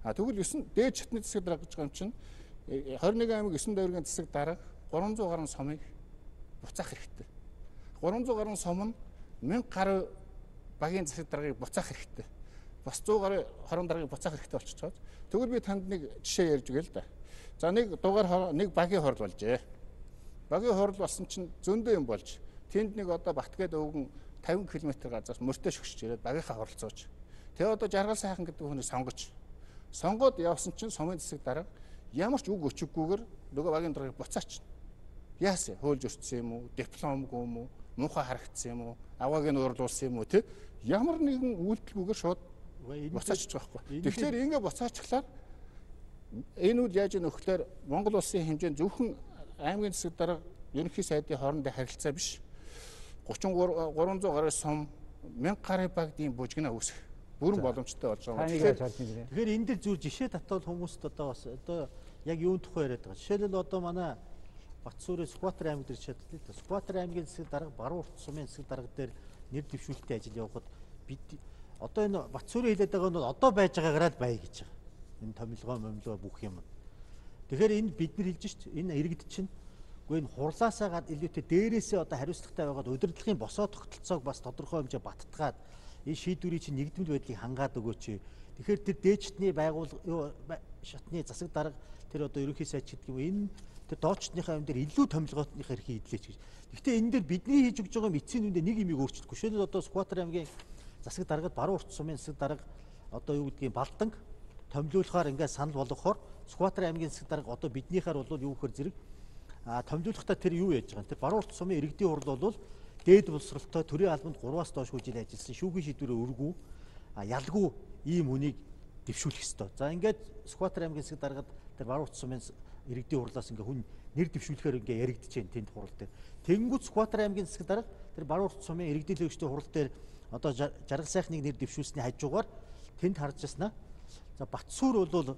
А тэгвэл 9 дээд чатны засаг дарга гэж байгаа юм чинь 21 аймаг 9 дүүргийн засаг дарга 300 гаруй сомыг буцаах хэрэгтэй. 300 гаруй сом нь 1000 гаруй багийн засаг даргаыг буцаах хэрэгтэй. Бас 100 гаруй хорон даргаыг буцаах хэрэгтэй болчихж байгаа. Тэгвэл би танд нэг жишээ ярьж өгье л да. За нэг дугаар нэг багийн хорл болжээ. Багийн хорл болсон чинь зөндөө юм болж тэнд нэг одоо Батгээд өвгөн 50 км газраас мөртөө шөгсөж ирээд багийнхаа хоролцооч Тэгээ одоо жаргал сайхан гэдэг хүнийг сонгож сонгоод явсан чинь сумын засаг дарга ямар ч үг өчиггүйгээр нөгөө багийн даргаыг буцаач. Яасан? Хөөлж өртсөн юм уу? Дипломгүй юм уу? Муухай харагдсан юм уу? Авгааг нь уурлуулсан юм уу? Тэ ямар нэгэн үйлдэлгүйгээр шууд буцаачих байхгүй. Тэгэхээр ингэ буцаачихлаар энэ үл яаж нөхлөөр Монгол улсын хэмжээнд зөвхөн аймгийн засаг дарга ерөнхий сайдын хоорондын харилцаа биш 33 300 гаруй сум 1000 гаруй багийн бужигна үүсэх бүрэн боломжтой болж байгаа. Тэгэхээр тэгэхээр энэ дэр зүгээр жишээ татвал хүмүүст одоо бас одоо яг юун тухай яриад байгаа. Жишээлбэл одоо манай Батсүрээ Сүхбаатар аймаг дээр чадлаа л да. Сүхбаатар аймгийн засаг дарга баруун урт сумын засаг дарга дээр нэр дэвшүүлэлтийн ажил явуулахад бид одоо энэ Батсүрээ хэлээд байгаа нь одоо байж байгаагаараа л бай гэж байгаа. Энэ томилгоо момлоо бүх юм. Тэгэхээр энэ бид нар хэлж шít энэ иргэд чинь Гэхдээ энэ хурлаасаа гад илүүтэй дээрээсээ одоо хариуцлагатай байгаад удирдлагын босоо тогтолцоог бас тодорхой хэмжээ баттгаад энэ шийдвэрийг чинь нэгдмэл байдлыг хангаад өгөөч. Тэгэхээр тэр дээчтний байгуул шатны засаг дарга тэр одоо ерөнхий сайд гэдэг юм энэ тэр доочтныхаа юм дээр илүү томилгоотных эрхийг эдлээч гэж. Гэхдээ энэ дээр бидний хийж өгж байгаа эцсийн үндэ нэг юмыг өөрчлөхгүй. Жишээлбэл одоо Скватер аймгийн засаг даргад баруун урт сумын засаг дарга одоо юу гэдгийг балданг томилуулахаар ингээд санал болгохоор Скватер аймгийн засаг дарга одоо биднийхаар бол юу гэхээр зэрэг томилуулахдаа тэр юу яаж байгаа юм. Тэр баруун урт сумын иргэдийн хурл бол дээд боловсролтой төрийн албанд 3-аас доошгүй жил ажилласан шүүхийн шийдвэрээ өргүү ялгүй ийм хүнийг дэвшүүлэх ёстой. За ингээд Скватер аймгийн засаг даргад тэр баруун сумын иргэдийн хурлаас ингээ хүн нэр дэвшүүлэхээр ингээ яригдэж байна тэнд хурал дээр. Тэнгүүд Скватер аймгийн засаг дарга тэр баруун сумын иргэдийн лөгчдийн хурал дээр одоо жаргал сайхныг нэр дэвшүүлсний хажуугаар тэнд харж яснаа. За Батсүр бол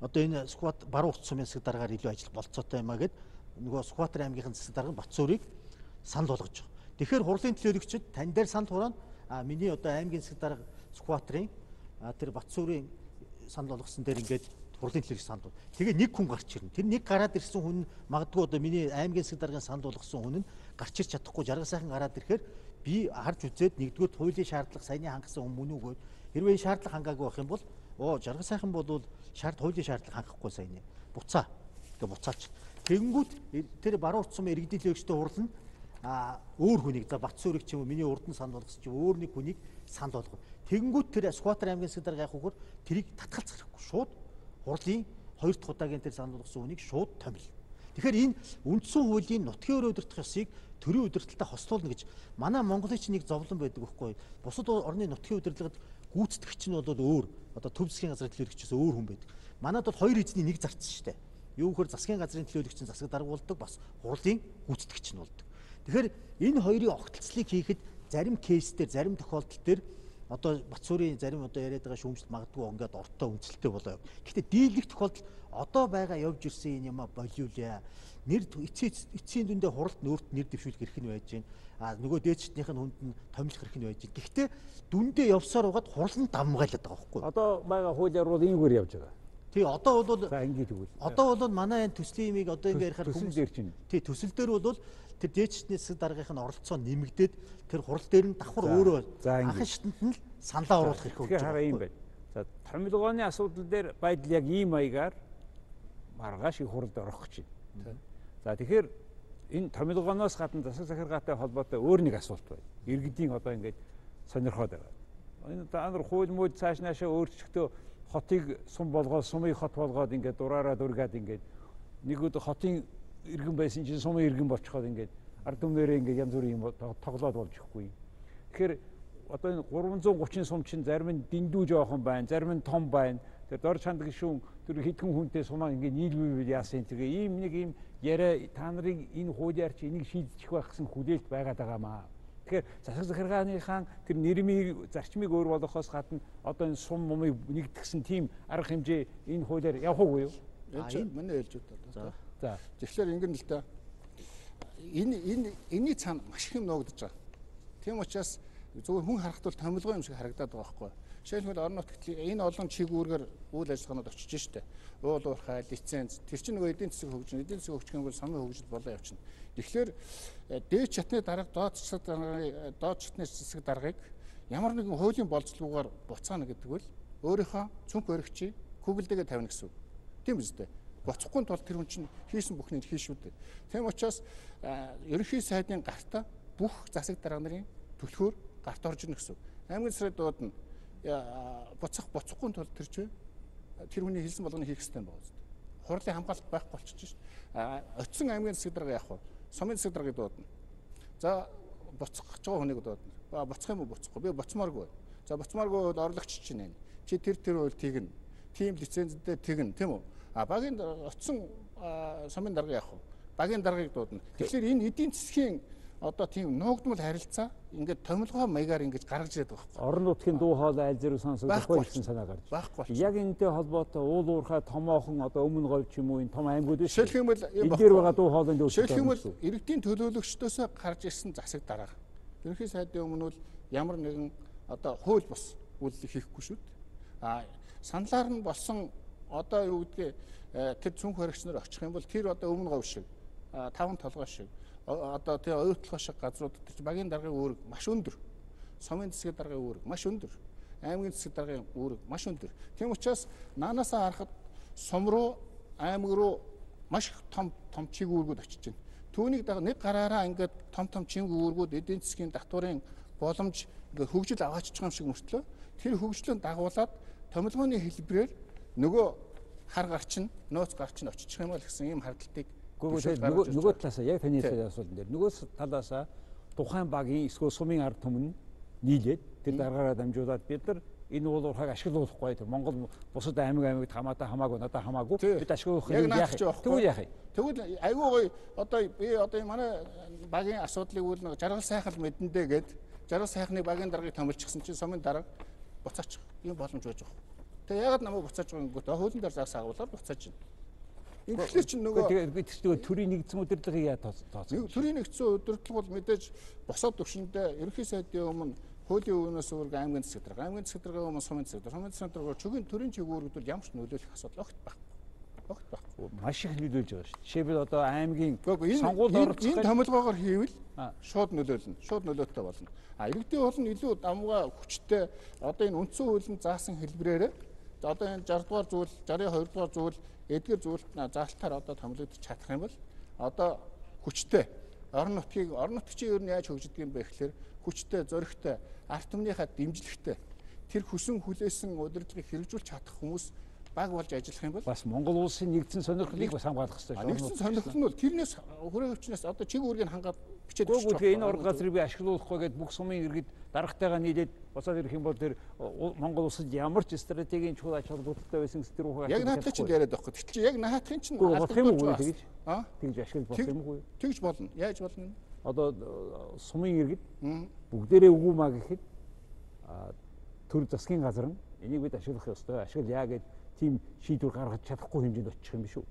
одоо энэ Скват баруун сумын засаг даргаар илүү ажил болцоотой юм а гэд нөгөө Скватер аймгийн засаг дарга Батсүрийг санал болгож байгаа. Тэгэхээр хурлын төлөөлөгчд тань дээр санал хураана. а миний одоо аймгийн засаг дарга скватрын тэр Батсуурын санал болгосон дээр ингээд хурлын төлөөлөх санал. Тэгээ нэг хүн гарч ирнэ. Тэр нэг гараад ирсэн хүн магадгүй одоо миний аймгийн засаг даргын санал болгосон хүн нь гарч ирч чадахгүй жаргал сайхан гараад ирэхээр би харж үзээд нэгдүгээр хуулийн шаардлага саяны хангасан хүн мөн үгүй. Хэрвээ шаардлага хангаагүй байх юм бол оо жаргал сайхан бол шаард хуулийн шаардлага хангахгүй саяны. Буцаа. Тэгээ буцаач. Тэнгүүд тэр баруун урт сумын иргэдэлэгчтэй хурал нь а өөр хүнийг за Батсүрэг ч юм уу миний урд нь санд болгосон чи өөр нэг хүнийг санд болгоо. Тэгэнгүүт тэр Скватер аймгийн засаг дарга явах хөхөр тэрийг татгалзахгүй шууд хурлын хоёр дахь удаагийн тэр санд болгосон хүнийг шууд томил. Тэгэхээр энэ үндсэн хуулийн нутгийн өрөө удирдах ёсыг төрийн удирдалтаа хослуулна гэж манай Монголын ч нэг зовлон байдаг байхгүй. Бусад орны нутгийн удирдлагад гүйцэтгэгч нь бол өөр одоо төв засгийн газрын төлөөлөгчөөс өөр хүн байдаг. Манайд бол хоёр эзний нэг зарцсан шүү дээ. Юу гэхээр засгийн газрын төлөөлөгч нь засаг дарга болдог бас хурлын гүйцэтгэгч нь болдог. Тэгэхээр энэ хоёрын огтлцлыг хийхэд зарим кейс дээр зарим тохиолдол дээр одоо Батсуурийн зарим одоо яриад байгаа шүүмжлэл магадгүй ингээд ортой үнэлттэй болоо. Гэхдээ дийлэх тохиолдол одоо байгаа явж ирсэн энэ юм а болиулъя. Нэр эцсийн дүндээ хуралд нөөрт нэр дэвшүүлэх хэрэг нь байж гин. А нөгөө дээдчдийнх нь хүнд нь томилох хэрэг нь байж гин. Гэхдээ дүндээ явсаар угаад хурал нь дамгаалаад байгаа байхгүй. Одоо байгаа хуулиар бол иймгээр явж байгаа. Тий одоо бол За ингэ тэгвэл. одоо бол манай энэ төслийн имийг одоо ингэ ярихаар төсөл дээр чинь. Тий төсөл дээр бол тэр дээдчдний засаг даргын оролцоо нэмэгдээд тэр хурал дээр нь давхар өөрөө анхан шатнд нь л саналаа оруулах хэрэг Тэгэхээр хараа юм байна. За томилгооны асуудал дээр байдал яг ийм маягаар маргааш их хуралд орох гэж байна. За тэгэхээр энэ томилгооноос гадна засаг захиргаатай холбоотой өөр нэг асуулт байна. Иргэдийн одоо ингээд сонирхоод байгаа. Энэ та нар хууль мууд цааш наашаа өөрчлөхдөө хотыг сум болгоод сумыг хот болгоод ингээд дураараа дургаад ингээд нэг өдөр хотын иргэн байсан чинь сумын иргэн болчиход ингээд ард түмнэрээ ингээд янз бүрийн юм тоглоод болж ихгүй. Тэгэхээр одоо энэ 330 сум чинь зарим нь дэндүү жоохон байна, зарим нь том байна. Тэр дор чанд гişүүн тэр хитгэн хүнтэй сумаа ингээд нийлбэл яасан тэгээ ийм нэг ийм яриа та нарыг энэ хуулиар чи энийг шийдчих байх гэсэн хүлээлт байгаад байгаамаа. Тэгэхээр засаг захиргааныхаа тэр нэрмийг зарчмыг өөр болгохоос гадна одоо энэ сум мумыг нэгтгэсэн тийм арга хэмжээ энэ хуулиар явах уугүй юу? Энэ чинь миний хэлж удаа. За. Тэгэхээр ингэн л да. Энэ энэ энэний цаана маш их юм нуугдж байгаа. Тийм учраас зөвхөн хүн харахад бол томилгоо юм шиг харагдаад байгаа байхгүй. Жишээлбэл орон нутгт энэ олон чигүүргээр үйл ажиллагаанууд очиж штэ. Уул уурхай, лиценз тэр чинь нөгөө эдийн засаг хөгжин, эдийн засаг хөгжих юм бол самын хөгжил болоо явчихна. Тэгэхээр э, дээд чатны дарга доод засаг дарганы доод чатны засаг даргаыг ямар нэгэн хуулийн болцлогоор буцаана гэдэг бол өөрийнхөө цүнх өргөчийг Google-дэгээ тавина гэсэн үг. Тийм үстэй. Боцохгүй тул тэр хүн чинь хийсэн бүхнийг хийн шүү дээ. Тийм учраас ерөнхий сайдын гартаа бүх засаг дарга нарын төлхөөр гарт орж ирнэ гэсэн. Аймгийн засрын дууд нь я, буцах боцохгүй тул тэр чинь тэр хүний хэлсэн болгоныг хийх хэрэгтэй байна. Хурлын хамгаалалт байхгүй болчихж шээ. А очисон аймгийн засаг дарга яах вэ? Сумын засаг даргаыг дуудана. За буцах гэж байгаа хүнийг дуудана. Ба буцах юм уу буцахгүй. Би буцмааргүй. За буцмааргүй бол орлогч чинь байна. Чи тэр тэр үйл тэгнэ. Тим лицензтэй тэгнэ, тийм үү? А багийн очисон сумын дарга яах вэ? Багийн даргаыг дуудана. Тэгэхээр энэ эдийн засгийн одоо тийм нуугдмал харилцаа ингээд томилгоо маягаар ингэж гаргаж ирээд байгаа байхгүй. Орон нутгийн дуу хоолой аль зэрэг болчихсон. гэсэн санаа гарч. Байхгүй болчихсон. Яг энэтэй холбоотой уул уурхай томоохон одоо өмнө говь ч юм уу энэ том аймагуд биш. Жишээлх юм бол энэ дээр байгаа дуу хоолойн дэвшилт. Жишээлх юм бол иргэдийн төлөөлөгчдөөсөө гарч ирсэн засаг дарга. Ерөнхий сайдын өмнө бол ямар нэгэн одоо хууль бус үйлдэл хийхгүй шүү дээ. А саналаар нь болсон одоо юу гэдгийг э, тэр цүнх баригч нар очих юм бол тэр одоо өмнө говь шиг таван толгой шиг одоо тэр оюутлогоо шиг газруудад чи багийн даргын үүрэг маш өндөр. Сумын засгийн даргын үүрэг маш өндөр. Аймгийн засгийн даргын үүрэг маш өндөр. Тийм учраас наанаасаа харахад сум руу аймаг руу маш их том том чиг үүргүүд очиж байна. Түүнийг даг нэг гараараа ингээд том том чиг үүргүүд эдийн засгийн татварын боломж ингээд хөгжил аваач байгаа юм шиг мөртлөө тэр хөгжлөнд дагуулад томилгооны хэлбэрээр нөгөө хар гарч нь нөөц гарч нь очиж юм бол гэсэн ийм хардталтыг Гэхдээ төсөөлж нөгөө нөгөө байгаа. талаасаа яг таны Тий. асуулт дээр. Нөгөө талаасаа тухайн багийн эсвэл сумын ард түмэн нийлээд тэр даргаараа дамжуулаад бид нар энэ уулуурхайг ашиглуулахгүй тэр Монгол бусад аймаг аймагт хамаатай хамаагүй надад хамаагүй. Бид ашиглуулах юм? яах тэгвэл яах юм? Тэгвэл айгүй гоё. Одоо би одоо манай багийн асуудлыг үл нэг жаргал сайхан мэдэндээ гээд жаргал сайхны багийн даргаыг томилчихсан чинь сумын дарга буцаачих. Юм боломж байж байгаа. Тэгээ ягаад намайг буцааж байгаа юм бэ? Хуулийн дараа заагс агуулгаар буцааж байна. Ингээдлэр чинь нөгөө тэгээд бид тэр төрийн нэгдсэн удирдлагыг яа тооцоо Нэг төрийн нэгдсэн удирдлага бол мэдээж босоод төвшөндөө ерөнхий сайдын өмнө хуулийн өвгнөөс үүрэг аймгийн засаг дарга, аймгийн засаг дарга өмнө сумын засаг дарга, сумын засаг дарга чөгийн төрийн чиг үүрэгдвэл ямар ч нөлөөлөх асуудал огт байхгүй. Огт байхгүй. Маш их нөлөөлж байгаа шүү. Жишээлбэл одоо аймгийн энэ- оролцох энэ томилгоогоор хийвэл шууд нөлөөлнө. Шууд нөлөөтэй болно. А иргэдийн бол нь илүү давмгаа хүчтэй одоо энэ үндсэн хуулийн заасан хэлбрээр одоо энэ 60 дугаар зүйл, 62 дугаар зүйл, эдгээр зүйлд на заалтаар одоо томилогдож чадах юм бол одоо хүчтэй. Орон нутгийг орон нутгийн ер нь яаж хөгждөг юм бэ гэхээр хүчтэй, зөрөгтэй, ард түмнийхээ дэмжлэгтэй тэр хүсэн хүлээсэн удирдлагыг хэрэгжүүлж чадах хүмүүс баг болж ажиллах юм бол бас Монгол улсын нэгдсэн сонирхлыг бас хамгаалах хэрэгтэй шүү. Нэгдсэн сонирхол нь бол тэрнээс хүрээ өвчнээс одоо чиг үүргийг хангаад бичээд өгч тэгээ энэ байгаа. уран газрыг би ашиглуулахгүй гэдээ бүх сумын иргэд дарагтайгаа нийлээд буцаад ирэх юм бол тэр Монгол улсад ямар ч стратегийн чухал ач холбогдолтой байсан гэс тэр ухааг Яг наадах чинь яриад байхгүй. Тэр чинь яг наадахын чинь болох юм уу тэгж? байгаа. Аа тэгж ашиглах болох Тэг- юм уу? тэгж болно. Яаж болно юм? Одоо э, сумын иргэд бүгдээрээ үгүй маа гэхэд төр засгийн газар нь энийг бид ашиглах ёстой. Ашиглая гэд тийм шийдвэр гаргаж чадахгүй хэмжээнд очих юм биш үү?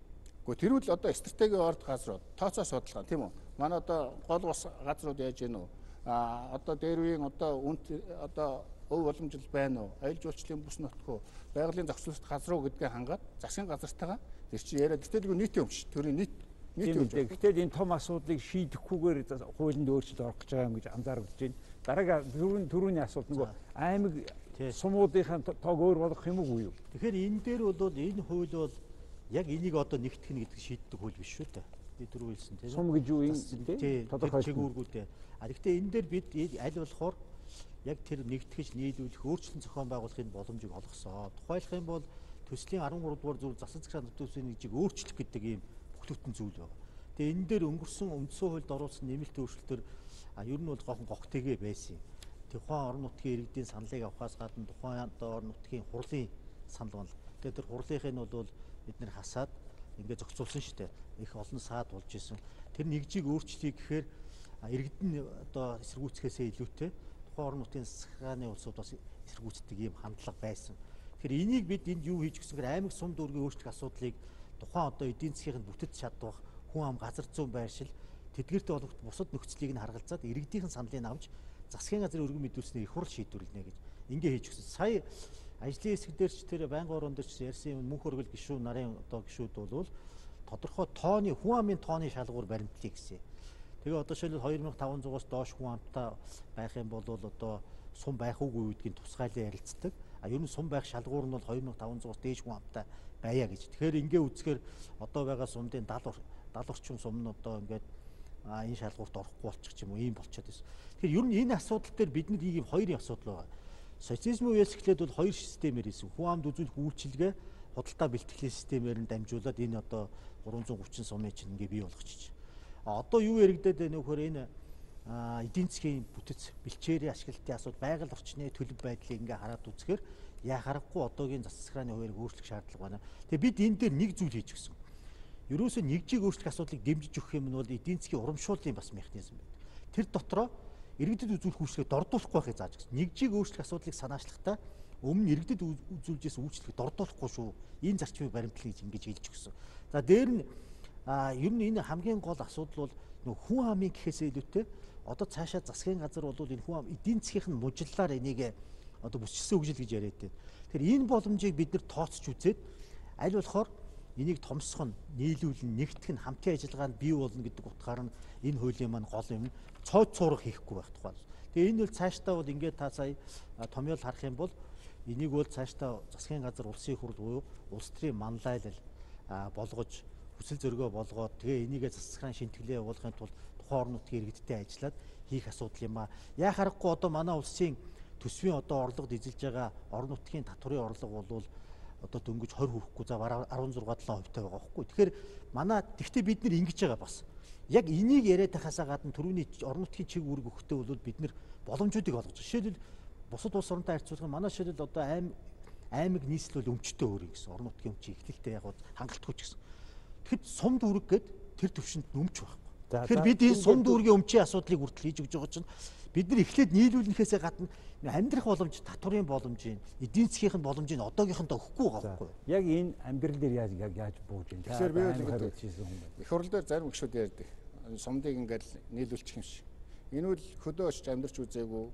Гэхдээ тэрүүл одоо стратегийн орд газрууд тооцоо судалгаа тийм үү? Манай одоо гол бас газрууд яаж гэнэ үү? Аа одоо дээр үеийн одоо үнт одоо өв боломжил байна уу? Аялал жуулчлалын бүс нутг уу? Байгалийн зохицуулалт газар уу гэдгээ хангаад засгийн газартайгаа тэр чинь яриад гэтэл нөгөө нийтийн өмч төрийн нийт үү. өмч. Гэхдээ энэ том асуудлыг шийдэхгүйгээр хуулинд өөрчлөлт орох гэж байгаа юм гэж анзаарэгдэж байна. Дараагийн түрүүн түрүүний асуулт нөгөө аймаг. Сумуудынхаа то- тоог өөр болгох юм уу юу? Тэгэхээр энэ дээр бол энэ хууль бол яг энийг одоо нэгтгэх нь гэдэг шийддэг хууль биш шүү дээ. Би түрүү хэлсэн тийм Сум гэж юу юм Тий, тий? тэр Тодорхой чигүүргүүдээ. А гэхдээ энэ дээр бид аль болохоор яг тэр нэгтгэж нийлүүлэх өөрчлөлт зохион байгуулахын боломжийг олгосон. Тухайлах юм бол төслийн 13 дугаар зүйл засаг захиргааны нотуусын нэгжийг өөрчлөх гэдэг ийм бүхлөтэн зүйл байна. Тэгээ энэ дээр өнгөрсөн үндсэн хуульд оруулсан нэмэлт өөрчлөлтөөр ер нь бол гохон гогтэйгээ байсан юм. Тухайн орон нутгийн иргэдийн саналыг авахаас гадна тухайн орон нутгийн хурлын санал байна. Тэгээ тэр хурлынхыг нь бол бид нэр хасаад ингээд зохицуулсан шүү дээ. Их олон саад болж исэн. Тэр нэгжийг өөрчлөе гэхээр иргэд нь одоо эсэргүүцэхээсээ илүүтэй тухайн орон нутгийн засгааны улсууд бас эсэргүүцдэг ийм хандлага байсан. Тэгэхээр энийг бид энд юу хийж гисэн гэхээр аймаг сум дүүргийн өөрчлөх асуудлыг тухайн одоо эдийн засгийн бүтэц чадвах хүн ам газар зүүн байршил тэдгээртэй болох бусад нөхцөлийг нь харгалзаад иргэдийн саналыг авч засгийн газрын өргөн мэдүүлснээр их хурл шийдвэрлэнэ гэж ингээ хийж гисэн. Сая ажлын хэсэг дээр ч тэр байнгын орон дээр ч ярьсан юм мөнх хөргөл гişүү нарын одоо гişүүд бол тодорхой тооны хүн амын тооны шалгуур баримтлыг гэсэн. Тэгээ одоо шилбэл 2500-аас доош хүн амтай байх юм бол одоо сум байх уугүй гэдгийг тусгайлан ярилцдаг. А ер нь сум байх шалгуур нь бол 2500-аас дээш хүн амтай байя гэж. Тэгэхээр ингээ үзэхээр одоо байгаа сумдын 70 70 орчим сум нь одоо ингээд а энэ шалгуурт орохгүй болчих юм уу ийм болчиход байсан. Тэгэхээр ер нь энэ асуудал дээр бидний ийм хоёрын асуудал байгаа. Социализм үеэс эхлээд бол хоёр системээр исэн. Хүн амд үзүүлэх үйлчилгээ худалдаа бэлтгэлийн системээр нь дамжуулаад энэ одоо 330 сумын чинь ингээ бий болгочих. А одоо юу яригдаад байна вөхөр энэ а, эдийн засгийн бүтэц бэлчээрийн ашиглалтын асуудал байгаль орчны төлөв байдлыг ингээ хараад үзэхээр яа харахгүй одоогийн засаг захиргааны хуваарийг өөрчлөх шаардлага байна. Тэгээ бид энэ дээр нэг зүйл хийж гисэн. Ерөөсөө нэгжийг өөрчлөх асуудлыг дэмжиж өгөх юм нь бол эдийн засгийн урамшууллын бас механизм байна. Тэр дотроо иргэдэд үзүүлэх үйлчлэгийг дордуулахгүй байхыг зааж гисэн. Нэгжийг өөрчлөх асуудлыг санаачлахдаа өмнө иргэдэд үз- үзүүлжсэн үйлчлэгийг дордуулахгүй шүү. Энэ зарчмыг баримтлах гэж ингэж хэлж өгсөн. За дээр нь ер нь энэ хамгийн гол асуудал бол нөх хүн амын гэхээсээ илүүтэй одоо цаашаа засгийн газар бол энэ хүн ам эдийн засгийнх нь мужиллаар энийг одоо бүсчилсэн хөгжил гэж яриад байна. Тэгэхээр энэ боломжийг бид нар тооцож үзээд аль болохоор энийг нийлүүлэн нэгтгэх нь хамтын ажиллагаанд бий болно гэдэг утгаар нь энэ хуулийн маань гол юм цойд цуурах хийхгүй байх тухай. Тэгээ энэ бол цаашдаа бол ингээд та сая томьёол харах юм бол энийг бол цаашдаа засгийн газар улсын хурл буюу улс төрийн манлайлал болгож хүсэл зөргөө болгоод тэгээ энийгээ засгийн шинтгэлээ явуулахын тулд тухайн орон нутгийн иргэдтэй ажиллаад хийх асуудал юм а. Яа харахгүй одоо манай улсын төсвийн одоо орлогод эзэлж байгаа орон нутгийн татврын орлого бол одоо дөнгөж 20 хүрэхгүй за бараг 16 7% таа байгаа байхгүй. Тэгэхээр манай тэгтээ бид нар ингэж байгаа бас. Яг энийг яриад тахасаа гадна төрөүний орон нутгийн чиг үүрэг өгөхтэй бол бид нар боломжуудыг олгож. Жишээлбэл бусад улс оронтой харьцуулах манай жишээлбэл одоо аим аймаг нийслэл өмчтэй өөр юм гэсэн. Орон нутгийн өмч ихтэлтэй яг хангалтгүй ч гэсэн. Тэгэхэд сум дүүрэг гээд тэр төвшөнд нөмч байхгүй. Тэгэхээр бид энэ сум дүүргийн өмчийн асуудлыг хүртэл хийж өгч байгаа чинь бид нар эхлээд нийлүүлнэхээсээ гадна амьдрах боломж, татврын боломжийг, эдийн засгийн боломжийг одоогийнхонтоо өгөхгүй байгаа байхгүй юу? яг энэ амьдрал дээр яаж яаж бууж байна? Тэгэхээр би байна. Их хурл дээр зарим гişүүд ярьдаг. Сумдыг ингээл нийлүүлчих юм шиг. Энэ үл хөдөө очиж амьдарч үзээгүй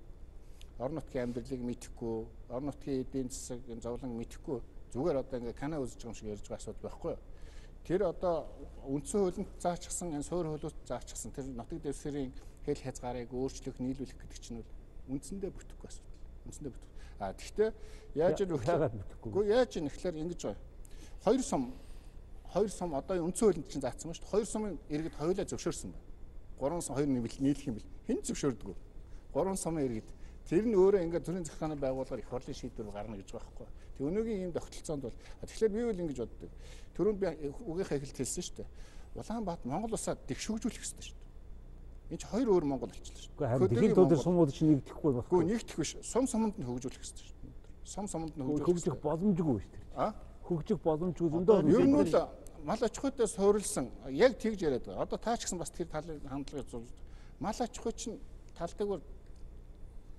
орон нутгийн амьдралыг мэдэхгүй, орон нутгийн эдийн засаг зовлон мэдэхгүй зүгээр одоо ингээ канаа үзэж байгаа юм шиг ярьж байгаа асуудал байхгүй юу? Тэр одоо үндсэн хуулинд заачсан энэ суур хуулиуд заачсан тэр нутаг дэвсгэрийн хэл хязгаарыг өөрчлөх, нийлүүлэх гэдэг чинь бол үндсэндээ бүтэхгүй асуудал. Үндсэндээ бүтэхгүй. А тэгвэл яаж яагаад бүтэхгүй? Яаж ихлээр ингэж байна. Хоёр сум хоёр сум одоо үндсэн хуулинд чинь заасан ба шүү. Хоёр сумын иргэд хоёулаа зөвшөөрсөн байна. Гурван сум хоёр нийлэх нийлэх юм бэл хэн зөвшөөрдөг вэ? Гурван сумын иргэд тэр нь өөрөө ингээд төрийн захиргааны байгууллагаар их хурлын шийдвэр гарна гэж байгаа байхгүй. Тэг өнөөгийн ийм тогтолцоонд бол тэгэхээр би бол ингэж боддог. Төрөнд би үгийнхээ эхэлт хэлсэн шүү дээ. Улаанбаат Монгол улсаа дэвшүүлжүүлэх хэрэгтэй шүү дээ. Энд чи хоёр өөр Монгол болчихлоо шүү Гэхдээ харин дэлхийн тул Монгол. сумууд чинь нэгдэхгүй болохгүй. нэгдэх биш. Сум суманд нь хөгжүүлэх хэрэгтэй шүү. Сум суманд нь хөгжүүлэх боломжгүй шүү. А? Хөгжих боломжгүй Одоо зөндөө Ер нь бол мал аж ахуйтай суурилсан яг тэгж яриад байгаа. Одоо таа ч гэсэн бас тэр талын хандлагыг зур. Мал аж ахуй чинь талдагвар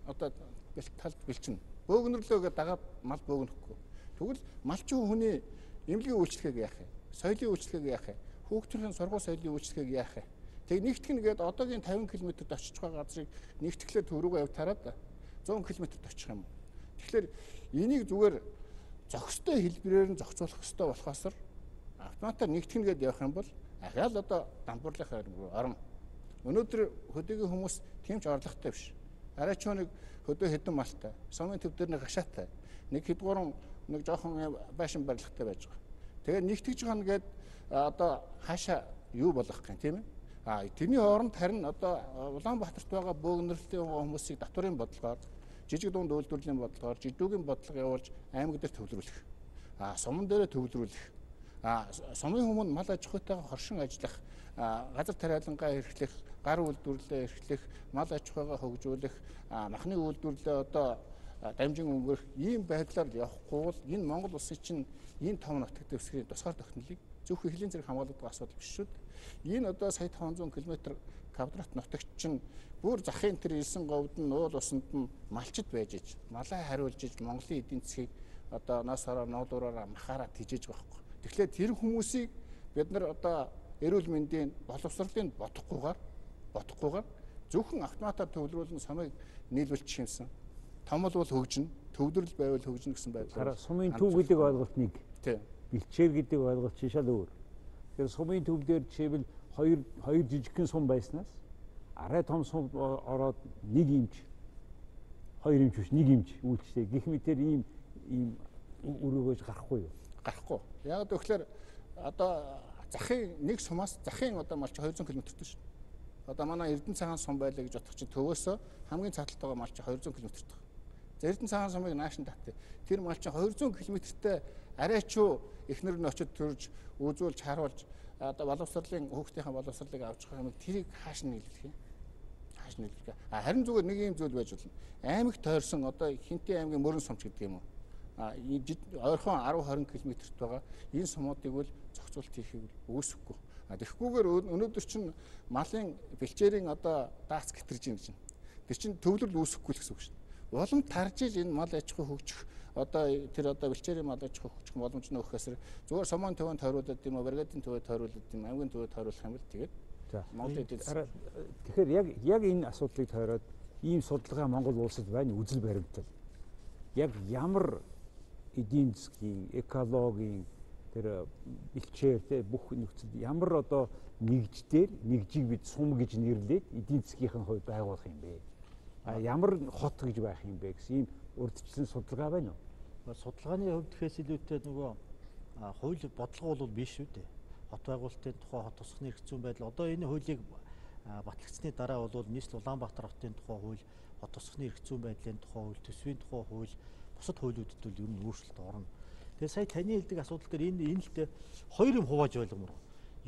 одоо бэл талд бэлчин. Бөөгнөрлөөгөө дагаад мал бөөгнөхгүй. Тэгвэл малчин хүний эмнэлгийн үйлчлэгийг яах вэ? Соёлын үйлчлэгийг яах вэ? Хүүхдийн сургууль соёлын үйлчлэгийг яах вэ? Тэг нэгтгэн гээд одоогийн 50 км-д байгаа газрыг нэгтгэлээр төрөөгөө явь тараад 100 км-д очих юм. Тэгэхээр энийг зүгээр зохистой хэлбэрээр нь зохицуулах хэрэгтэй болохоос автоматар нэгтгэн гээд явах юм бол ахаал одоо дампуурлахаар руу орно. Өнөөдөр хөдөөгийн хүмүүс тийм ч орлоготой биш. Арай ч нэг хөдөө хэдэн малтай, сумын төв дээр нэг гашаатай, нэг хэд гурван нэг жоохон байшин барилгатай байж байгаа. Тэгээд нэгтгэж байгаа нэгэд одоо хаашаа юу болох гэх юм тийм ээ? А тэрний оронд харин одоо Улаанбаатарт байгаа бөөгнөрлөлийн хүмүүсийг татварын бодлогоор жижиг дунд үйлдвэрлэлийн бодлогоор жижигдүүгийн бодлого явуулж аймаг дээр төвлөрүүлэх. А суман дээрээ төвлөрүүлэх. А сумын хүмүүс мал аж ахуйтайгаа хоршин ажиллах, газар тариалангаа эрхлэх, гар үйлдвэрлэлээ эрхлэх, мал аж ахуйгаа хөгжүүлэх, махны үйлдвэрлэлээ одоо а, дамжин өнгөрөх ийм байдлаар явахгүй бол энэ Монгол улсын чинь энэ том нутаг дэвсгэрийн тусгаар тогтнолыг зөвхөн эхлийн зэрэг хамгаалдаг асуудал биш шүү дээ. Энэ одоо сая 500 км квадрат нутагт чинь бүр захын тэр элсэн говьд нь уул усанд нь малчд байж иж, малаа хариулж иж Монголын эдийн засгийг одоо насаараа ноолуураараа махаараа тижээж байгаа хгүй. Тэгэхээр тэр хүмүүсийг бид нар одоо эрүүл мэндийн боловсролын бодохгүйгээр бодохгүйгээр зөвхөн автоматар төвлөрүүлэн самыг нийлүүлчих юмсан. Том бол хөгжинэ, төвлөрөл байвал хөгжинэ гэсэн байдлаар. сумын төв гэдэг ойлголт нэг, тий. бэлчээр гэдэг ойлголт чинь шал өөр. Тэгэхээр сумын төв дээр жишээл хоёр хоёр жижигхэн сум байснаас арай том сум ороод нэг имж хоёр имж биш нэг имж үйлчлээ. Гэх мэтэр ийм ийм өрөөгөөж гарахгүй юу? гарахгүй. Яг тэгэхээр одоо захын нэг сумаас захын одоо малч 200 км дээ. Одоо манай Эрдэнэ цагаан сум байлаа гэж бодох чинь төвөөсөө хамгийн цааталт байгаа малч 200 км таг. За Эрдэнэ цагаан сумыг нааш нь татъя. Тэр малч 200 км-тэй арай ч эхнэр нь очиж төрж үзүүлж харуулж одоо боловсролын хүүхдийнхээ боловсролыг авч байгаа юм тэрийг хааш нь юм хааш нь нийлүүлэх. А харин зүгээр нэг юм зүйл байж болно. Аймаг тойрсон одоо Хинтээ аймгийн мөрөн сумч гэдэг юм уу? А ойрхон 10 20 км-т байгаа энэ сумуудыг бол зохицуулт хийхийг үүсэхгүй. А тэгэхгүйгээр өө- өнөөдөр чинь малын бэлчээрийн одоо даац гитэрж юм чинь. Тэр чинь төвлөрөл үүсэхгүй л гэсэн үг шин. Улам тарж ил энэ мал аж ахуй хөгжих одоо тэр одоо бэлчээрийн мал аж ахуй хөгжих боломж нь өгөхөөс зүгээр сумын төвөнд тойруулаад юм уу, бригадын төвөнд тойруулаад юм, аймгийн төвөнд тойруулах юм бол тэгээд. Монгол эдийн засаг Тэгэхээр яг яг энэ асуудлыг тойроод ийм судалгаа Монгол улсад байна үзэл баримтал. Яг ямар эдийн засгийн, экологийн тэр бэлчээр те бүх нөхцөл ямар одоо нэгждэр нэгжийг бид сум гэж нэрлээд эдийн засгийнхын хувьд байгуулах юм бэ? А ямар хот гэж байх юм бэ гэсэн ийм урдчилсан судалгаа байна уу? Судалгааны хувьд гэхээс илүүтэй нөгөө хууль бодлого бол биш шүү дээ. Хот байгуулалтын тухай хот тусахны зүйн байдал одоо энэ хуулийг батлагдсны дараа бол нийслэл Улаанбаатар хотын тухай хууль, хот тусахны зүйн байдлын тухай хууль, төсвийн тухай хууль, бусад хуулиудад бол ер нь өөрчлөлт орно. Тэгээ сая таны хэлдэг асуудал дээр энэ энэ л хоёр юм хувааж ойлгомоор.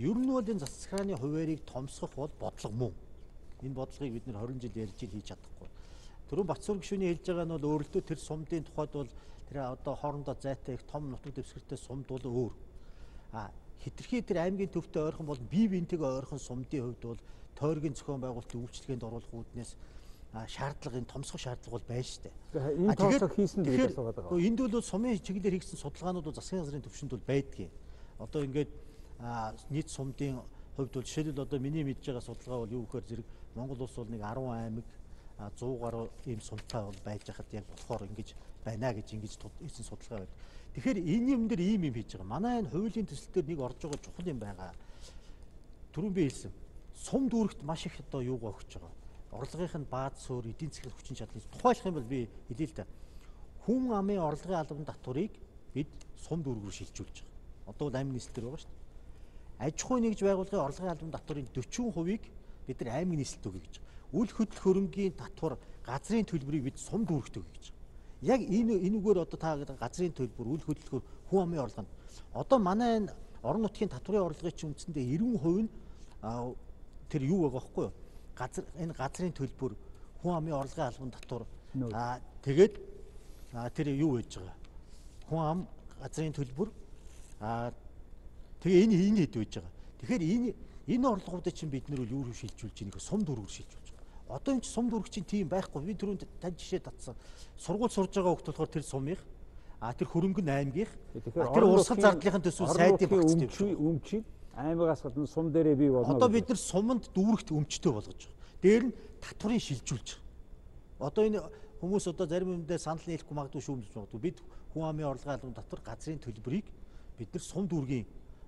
Ер нь бол энэ захиргааны хуваарийг томсгох бол бодлого мөн. Энэ бодлогыг бид нэр 20 жил ярьж хийж чадахгүй. Түрүүн Батцуур гишүүний хэлж байгаа нь бол өөрөлдөө тэр сумдын тухайд бол тэр одоо хоорондоо зайтай их том нутаг дэвсгэртэй сумд бол өөр. А хитрхи тэр аймгийн төвтэй ойрхон бол бие биентэйгээ ойрхон сумдын хувьд бол тойргийн зохион байгуулалтын үйлчлэгээнд оруулах үүднээс шаардлага энэ томсгох шаардлага бол байна. Тэгэхээр энэ тооцоог хийсэн гэж асуугаад байгаа. Энд бол сумын чиглэлээр хийгдсэн судалгаанууд бол засгийн газрын төвшөнд бол байдгийг. Одоо ингээд нийт сумдын хувьд бол жишээлбэл одоо миний мэдж байгаа судалгаа бол юу гэхээр зэрэг Монгол улс бол нэг 10 аймаг 100 гаруй ийм сумтай бол байж хахад яг болохоор ингэж байна гэж ингэж хийсэн судалгаа байдаг. Тэгэхээр энэ юм дээр ийм юм хийж байгаа. Манай энэ хуулийн төсөл дээр нэг орж байгаа чухал юм байгаа. Түрүүн би хэлсэн. Сум дүүрэгт маш их одоо юугаа өгч байгаа. Орлогын нь бааз суур эдийн засгийн хүчин чадлыг тухайлах юм бол би хэлээ л да. Хүн амын орлогын албан татварыг бид сум дүүргөөр шилжүүлж байгаа. Одоо бол аймаг нийслэлээр байгаа шүү дээ. Аж ахуйн нэгж байгууллагын орлогын албан татварын 40%-ийг бид нар аймаг нийслэлд өгье гэж. Үл хөдлөх хөрөнгийн татвар газрын төлбөрийг бид сум дүүрэгт өгье гэж. Яг энэ энүүгээр одоо та газрын төлбөр үл хөдлөхөөр хүн амын орлогонд одоо манай энэ орон нутгийн татварын орлогын чинь үндсэндээ 90% нь тэр юу байгаа байхгүй юу? Газар энэ газрын төлбөр хүн амын орлогын албан татвар аа тэгээд тэр юу байж байгаа? Хүн ам газрын төлбөр аа тэгээ энэ энэ хэд байж байгаа. Тэгэхээр энэ энэ орлогуудыг чинь бид нэр юу рүү шилжүүлж гэхээр сум дөрвөөр шилжүүлж байгаа. Одоо энэ сум дөрвөг чинь тийм байхгүй. Би түрүүнд тань жишээ татсан. Сургууль сурж байгаа хүмүүс болохоор тэр сумынх а тэр хөрөнгө нь аймгийнх тэр урсгал зардлынхын төсөв сайдын багц тийм өмчийг аймагаас гадна сум дээрээ бий болно. Одоо бид нар суманд дүүрэгт өмчтэй болгож байгаа. Дээр нь татврын шилжүүлж байгаа. Одоо энэ хүмүүс одоо зарим юмдаа санал нийлэхгүй магадгүй шүүмжж магадгүй. Бид хүн амын орлогын албан татвар газрын төлбөрийг бид нар сум дүүргийн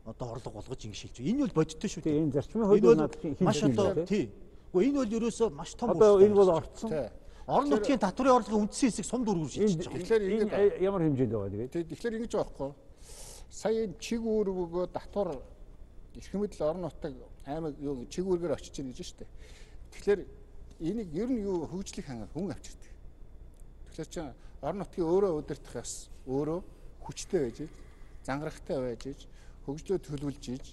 одоо орлого болгож ингэ шилжүү. Энэ бол бодиттой шүү дээ. Энэ зарчмын чинь маш одоо тий. Гэхдээ энэ бол ерөөсөө маш том Одоо энэ бол орцсон. Орон нутгийн татварын орлогын үндсэн хэсэг сум дүүргүүр шилжиж байгаа. Тэгэхээр энэ ямар хэмжээнд байгаа тэгээд. Тэгэхээр ингэж байгаа хгүй. Сая чиг үүргөөгөө татвар эрх мэдэл орон нутаг аймаг юу чиг үүргээр очиж гин гэж штэ. Тэгэхээр энийг ер нь юу хөгжлөх хангаар хүн авчирдаг. Тэгэхээр чи орон нутгийн өөрөө удирдах яс өөрөө хүчтэй байж, зангарахтай байж, хөгжлөө төлөвлөж ийж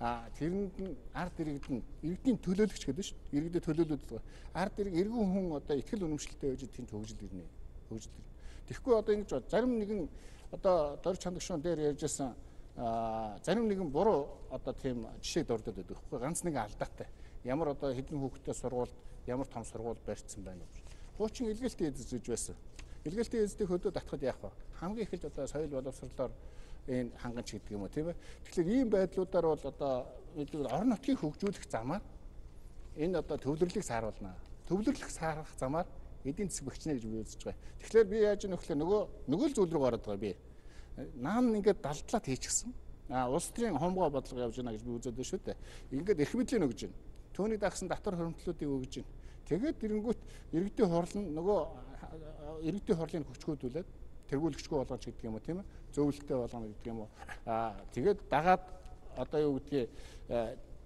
а тэрэнд нь ард иргэд нь иргэдийн төлөөлөгч гэдэг шүү. Иргэдэд төлөөлөд байгаа. Ард иргэн эргэн хүн одоо ихтгэл үнэмшилтэй байж тэнд хөгжил ирнэ. Хөгжил ирнэ. Тэгэхгүй одоо ингэж бод. Зарим нэгэн одоо дор чандагшуун дээр ярьжсэн а зарим нэгэн буруу одоо тийм жишээ дурдаад байдаг байхгүй ганц нэг алдаатай. Ямар одоо хэдэн хүүхдтэй сургуульд ямар том сургууль барьцсан байна вэ? Хуучин илгээлтийн эзэж байсан. Илгээлтийн эзэдийн хөдөө татхад яах вэ? Хамгийн ихэд одоо соёл боловсрлоор энэ ханганч гэдэг юм уу тийм ээ. Тэгэхээр ийм байдлуудаар бол одоо мэдвэл орон нутгийг хөгжүүлэх замаар энэ одоо төвлөрлийг сааруулна. Төвлөрлөх саарах замаар эдийн засаг бэхжнэ гэж би үзэж байгаа. Тэгэхээр би яаж нөхлөө нөгөө нөгөө л зүйл рүү ороод байгаа би. Наан ингээд далдлаад хийчихсэн. А улс төрийн хомгоо бодлого явж байна гэж би үзээд байна шүү дээ. Ингээд эрх мэдлийн өгж байна. Төвний дагсан татвар хөрөнгөлүүдийг өгж байна. Тэгээд эрэнгүүт иргэдийн хурлын нөгөө иргэдийн хурлыг хүчгүүдүүлээд тэргүүлэгчгүй болгож гэдэг юм уу тийм ээ зөвлөлттэй болгоно гэдэг юм уу аа тэгээд дагаад одоо юу гэдгийг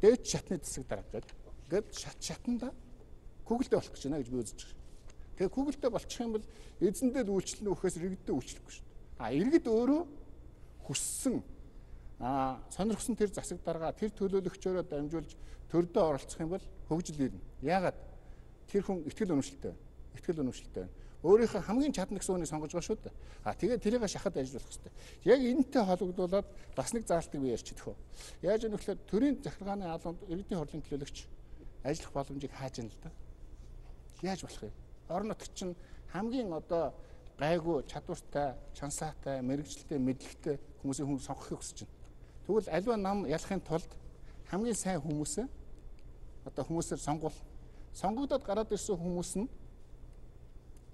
дээд шатны засаг дарга гэдэг ингээд шат шатанда Google-тэй болох гэж байна гэж би үзэж байгаа. Тэгээ Google-тэй болчих юм бол эзэндээ үйлчлэн өгөхөөс иргэддээ үйлчлэхгүй шүү дээ. А иргэд өөрөө хүссэн а сонирхсон тэр засаг дарга тэр төлөөлөгчөөрөө дамжуулж төрдөө оролцох юм бол хөгжил ирнэ. Яагаад? Тэр хүн ихтгэл байна. Ихтгэл үнэмшилтэй байна өөрийнхөө хамгийн чадна гэсэн үнийг сонгож байгаа шүү дээ. А тэгээд тэрийг шахаад ажиллах хэрэгтэй. Яг энэтэй холбогдуулаад бас нэг заалтыг би ярьчих төхөө. Яаж юм гэхээр төрийн захиргааны албанд иргэдийн хурлын төлөөлөгч ажиллах боломжийг хааж ийн л да. Яаж болох вэ? Орон нутгт чинь хамгийн одоо гайгүй чадвартай, чансаатай, мэрэгчлээ, мэдлэгтэй хүмүүсийн хүн сонгохыг хүсэж байна. Тэгвэл аливаа нам ялахын тулд хамгийн сайн хүмүүсээ одоо хүмүүсээр сонгуул сонгогдоод гараад ирсэн хүмүүс нь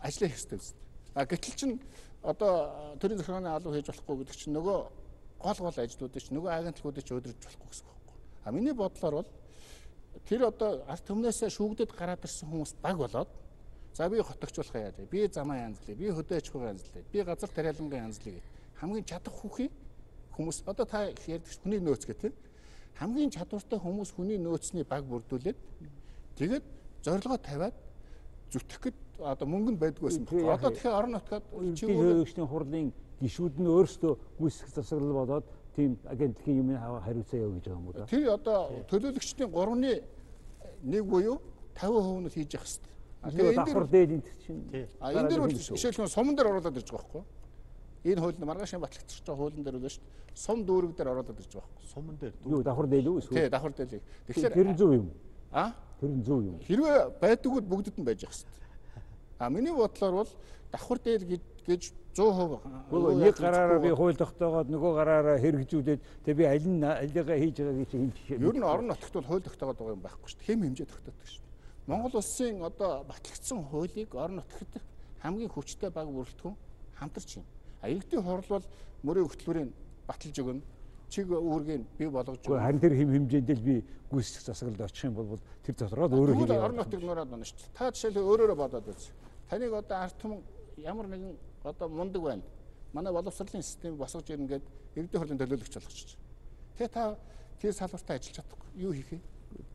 ажиллах хэрэгтэй биз. А гэтэл чин одоо төрийн захиргааны алуу хийж болохгүй гэдэг чинь нөгөө гол гол ажлуудыг чинь нөгөө агентлагуудыг чинь өдөрж болохгүй гэсэн үг байхгүй. А миний бодлоор бол тэр одоо арт түмнээсээ шүүгдэд гараад ирсэн хүмүүс даг болоод за би хотогчлах яаж вэ? Би замаа янзлая, би хөдөө аж ахуйн янзлая, би газар тариалангийн янзлая гэх хамгийн чадах хүүхий хүмүүс одоо та ярьдаг хүний нөөц гэх тийм хамгийн чадвартай хүмүүс хүний нөөцний баг бүрдүүлээд тэгээд зорилгоо тавиад зүтгэхэд одоо мөнгө нь байдгүй байсан байна. Одоо тэгэхээр орон нутгаад чи хөрөгчдийн хурлын гишүүд нь өөрсдөө гүйцэх засаглал болоод тийм агентлагийн юм хариуцаа яв гэж байгаа юм уу да. Тэр одоо төлөөлөгчдийн 3-ны 1 буюу 50% нь хийж явах хэрэгтэй. Тэгээ давхар дээд энэ чинь. А энэ дээр бол жишээлбэл суман дээр оруулаад ирж байгаа байхгүй юу? Энэ хууль маргаашийн батлагчж байгаа хуулийн дээр дээ. Сум дүүрэг дээр оруулаад ирж байгаа байхгүй юу? Суман дээр. Юу давхар дээд үү? Тий, давхар дээд. Тэгэхээр тэр зөв юм. А? Тэр зөв юм. Хэрвээ байдаггүй бүгдэд нь байж явах хэрэгтэй. А миний бодлоор бол давхар дээр гэж 100% нэг гараараа би хууль тогтоогоод нөгөө гараараа хэрэгжүүлээд тэгээ би аль нь алигаа хийж байгаа гэж энэ жишээ. Ер нь орон нутагт бол хууль тогтоогоод байгаа юм байхгүй шүү дээ. Хэм хэмжээ тогтоодог шүү дээ. Монгол улсын одоо батлагдсан хуулийг орон нутагт хамгийн хүчтэй баг бүрэлдэхүүн хамтарч байна. А иргэдийн хурл бол мөрийн хөтөлбөрийг баталж өгнө. Чиг үүргийг бий болгож өгнө. Харин тэр хэм хэмжээнд л би гүйцэтгэх засаглалд очих юм бол тэр дотороо өөрөө хийгээ. Орон нутгийг нураад байна шүү дээ. Та жишээлбэл өөрөөрөө бодоод үз. Таныг одоо арт түмэн ямар нэгэн одоо мундаг байна. Манай боловсролын систем босгож ирнэ гээд иргэдийн хурлын төлөөлөгч болгочих. Тэгээ та тэр салбартаа ажиллаж чадахгүй. Юу хийх вэ?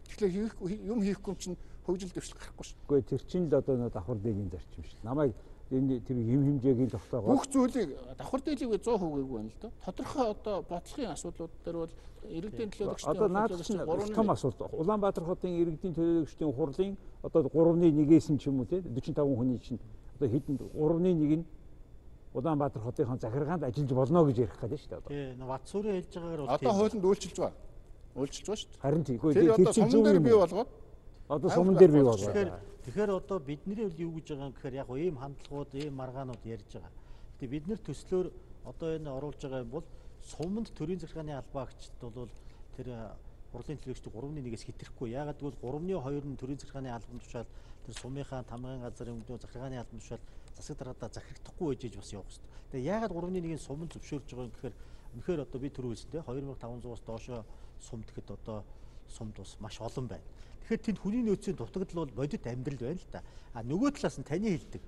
Тэгэхээр юм хийхгүй чинь хөгжил дэвшил гарахгүй шүү. Үгүй тэр чинь л одоо давхар дэгийн зарчим шүү. Намайг энэ тэр хэм хэмжээгийн тогтоогоо бүх зүйлийг давхар дээлийг 100% гээгүй байна л да. Тодорхой одоо бодлогын асуудлууд дээр бол иргэдийн төлөөлөгчдийн одоо наад чинь том асуудал. Улаанбаатар хотын иргэдийн төлөөлөгчдийн хурлын одоо 3-ны 1-ээс нь ч юм уу те 45 хүний чинь одоо хэдэн 3-ны 1 нь Улаанбаатар хотынхон захиргаанд ажиллаж болно гэж ярих гэдэг шүү дээ одоо. Тий, Ват сүрэн хэлж байгаагаар бол одоо хуулинд үйлчилж байна. Үйлчилж байна шүү дээ. Харин тийгүй тэр чинь зөв юм бий болгоод одоо суман дээр бий болгоо. Тэгэхээр тэгэхээр одоо бидний хувьд юу гэж байгаа юм гэхээр яг ийм хандлагууд, ийм маргаанууд ярьж байгаа. Гэтэ бид нэр төслөөр одоо энэ оруулж байгаа юм бол суманд төрийн захиргааны албаагчд бол тэр хурлын төлөөлөгчд 3-ны 1-ээс хэтрэхгүй. Яагаад гэвэл 3-ны 2 нь төрийн захиргааны албан тушаал тэр сумынхаа тамгын газрын өнгөө захиргааны албан тушаал засаг даргаадаа захирагдахгүй байж бас явах хэрэгтэй. Тэгээ яагаад 3-ны 1-ийн суманд зөвшөөрж байгаа юм гэхээр үнэхээр одоо би түрүү хэлсэн те 2500-аас доошоо сум гэхэд одоо сумд бас маш олон байна. Тэгэхээр тэнд хүний нөөцийн дутагдал бол бодит амьдрал байна л да. А нөгөө талаас нь таны хэлдэг.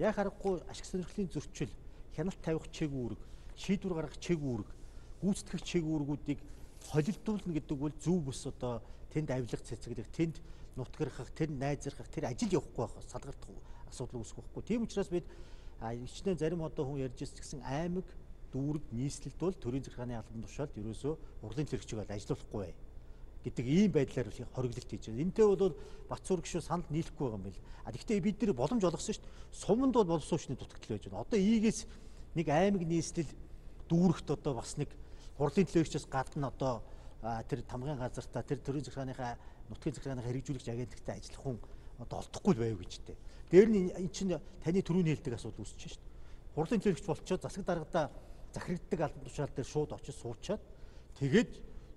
Яг харахгүй ашиг сонирхлын зөрчил, хяналт тавих чиг үүрэг, шийдвэр гаргах чиг үүрэг, гүйцэтгэх чиг үүргүүдийг холилдуулна гэдэг бол зөв бус одоо тэнд авилах цэцэгдэх, тэнд нутгархах, тэнд найзрахах, тэр ажил явахгүй байх, салгардах асуудал үүсэх байхгүй. Тийм учраас бид ичнээ зарим одоо хүн ярьж ирсэн гэсэн аймаг дүүрэг нийслэлд бол төрийн захиргааны албан тушаалд ерөөсөө урлын төлөгчийг бол ажилуулахгүй бай гэдэг ийм байдлаар хориглолт хийж байна. Энтэй бол Батцуур гişүү санал нийлэхгүй байгаа юм бэл. А гэхдээ бид нэр боломж олгосон шүү дээ. Суманд бол боловсруучны дутагдал байж байна. Одоо ийгээс нэг аймаг нийслэл дүүрэгт одоо бас нэг хурлын төлөөлөгчөөс гадна одоо тэр тамгын газартаа тэр төрийн захиргааныхаа нутгийн захиргааныхаа хэрэгжүүлэгч агентлагтай ажиллах хүн одоо олдохгүй л байв гэж дээ. Дээр нь эн чинь таны түрүүний хэлдэг асуудал үүсэж шүү дээ. Хурлын төлөөлөгч болчоод засаг даргадаа захирагддаг албан тушаал дээр шууд очиж суучаад тэгээд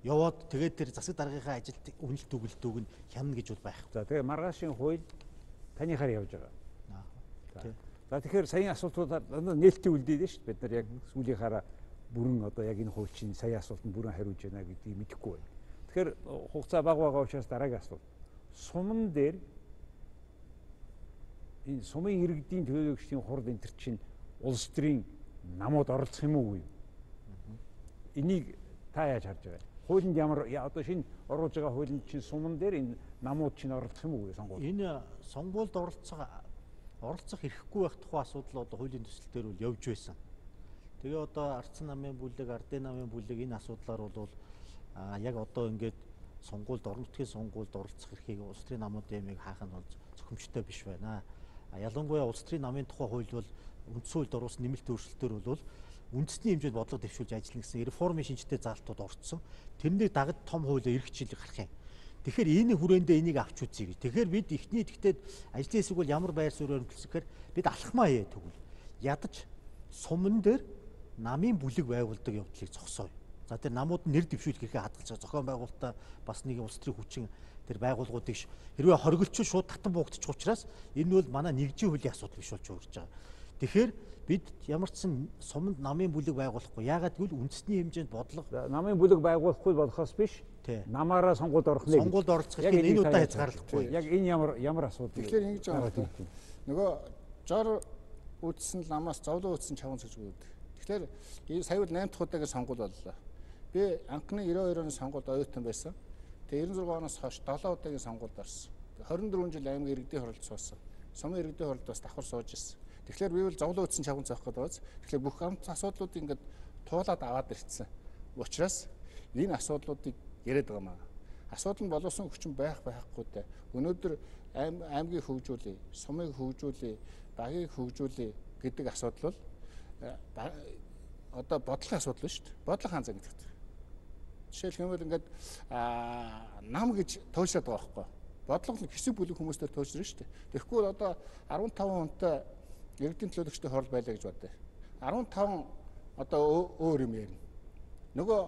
яваад тэгээд тэр засаг даргийнхаа ажилд үнэлт төгөлтөөг нь хямна гэж бол байхгүй. За тэгээ маргаашийн хууль танихаар явж байгаа. За тэгэхээр саяын асуултуудаар нээлттэй үлдээд шүү дээ. Бид нар яг сүүлийнхаараа бүрэн одоо яг энэ хууль чинь саяын асуултанд бүрэн хариулж байна гэдгийг мэдэхгүй байна. Тэгэхээр хугацаа бага байгаа учраас дараагийн асуулт. Суман дээр энэ сумын иргэдийн төлөөлөгчдийн хурд энэ төр чинь улс төрийн намууд оролцох юм уу? Энийг та яаж харж байгаа? Хуулинд ямар одоо шинэ оруулж байгаа хуулинд чинь суман дээр энэ намууд чинь оролцох юм уу сонгуульд? Энэ сонгуульд оролцох оролцох эрхгүй байх тухай асуудал одоо хуулийн төсөл дээр бол явж байсан. Тэгээ одоо ардсан намын бүлэг, ардын намын бүлэг энэ асуудлаар бол а яг одоо ингээд сонгуульд орон нутгийн сонгуульд оролцох эрхийг улс төрийн намуудын ямиг хаах нь бол зөвхөмжтэй биш байна. А ялангуяа улс төрийн намын тухай хууль бол үндсэн хуульд оруулсан нэмэлт өөрчлөлтөөр бол үндэсний хэмжээнд бодлого дэвшүүлж ажиллана гэсэн реформын шинжтэй заалтууд орцсон. Тэрнийг дагад том хуулиар эрх хичээл гарах юм. Тэгэхээр энэ хүрээндээ энийг авч үзье. Тэгэхээр бид эхний тэгтээд ажлын хэсэг бол ямар байр суурьаар төлсөхээр бид алхмаа яа тэгвэл ядаж суман дээр намын бүлэг байгуулдаг явдлыг зогсооё. За тэр намууд нэр дэвшүүлэх хэрэг хадгалж байгаа. Зохион байгуулалтаа бас нэг улс төрийн хүчин тэр байгууллагуудыг хэрвээ хоригдчих шууд татан буугдчих учраас энэ бол манай нэгжийн хуулийн асуудал биш болж өөрж байгаа. Тэгэхээр бид ямар ч сан суманд намын бүлэг байгуулахгүй. Яагаад гэвэл үндэсний хэмжээнд бодлого намын бүлэг байгуулахгүй болохоос биш. Намаараа сонгуульд орох нэ. Сонгуульд оролцох яг энэ удаа хязгаарлахгүй. Яг энэ ямар ямар асуудал. Тэгэхээр ингэж байгаа. Нөгөө жор үдсэн ламаас зовлон үдсэн чаван гэж өгдөг. Тэгэхээр энэ сая бол 8 дахь удаагийн сонгуул боллоо. Би анхны 92 оны сонгуульд оюутан байсан. Тэгээ 96 оноос хойш 7 удаагийн сонгуульд орсон. 24 жил аймгийн иргэдийн суусан. Сумын иргэдийн хуралд бас давхар сууж ирсэн. Тэгэхээр би бол зовлон үтсэн чавхан заах гэдэг байна. Тэгэхээр бүх хамт асуудлууд ингээд туулаад аваад ирсэн. Учираас энэ асуудлуудыг яриад байгаа маа. Асуудал нь боловсон хүчин байх байхгүй дээ. Өнөөдөр аймгийг хөгжүүлээ, сумыг хөгжүүлээ, багийг хөгжүүлээ гэдэг асуудал бол э, одоо бодлогын асуудал шүү дээ. Бодлого хаан зан гэдэг. Бол ингээд нам гэж туйлшаад байгаа байхгүй. Бодлого нь хэсэг бүлэг хүмүүстээр туйлшрна шүү дээ. Тэгэхгүй бол одоо 15 хүнтэй иргэдийн төлөөлөгчтэй хурал байлаа гэж бодъё. 15 одоо өөр юм ярина. Нөгөө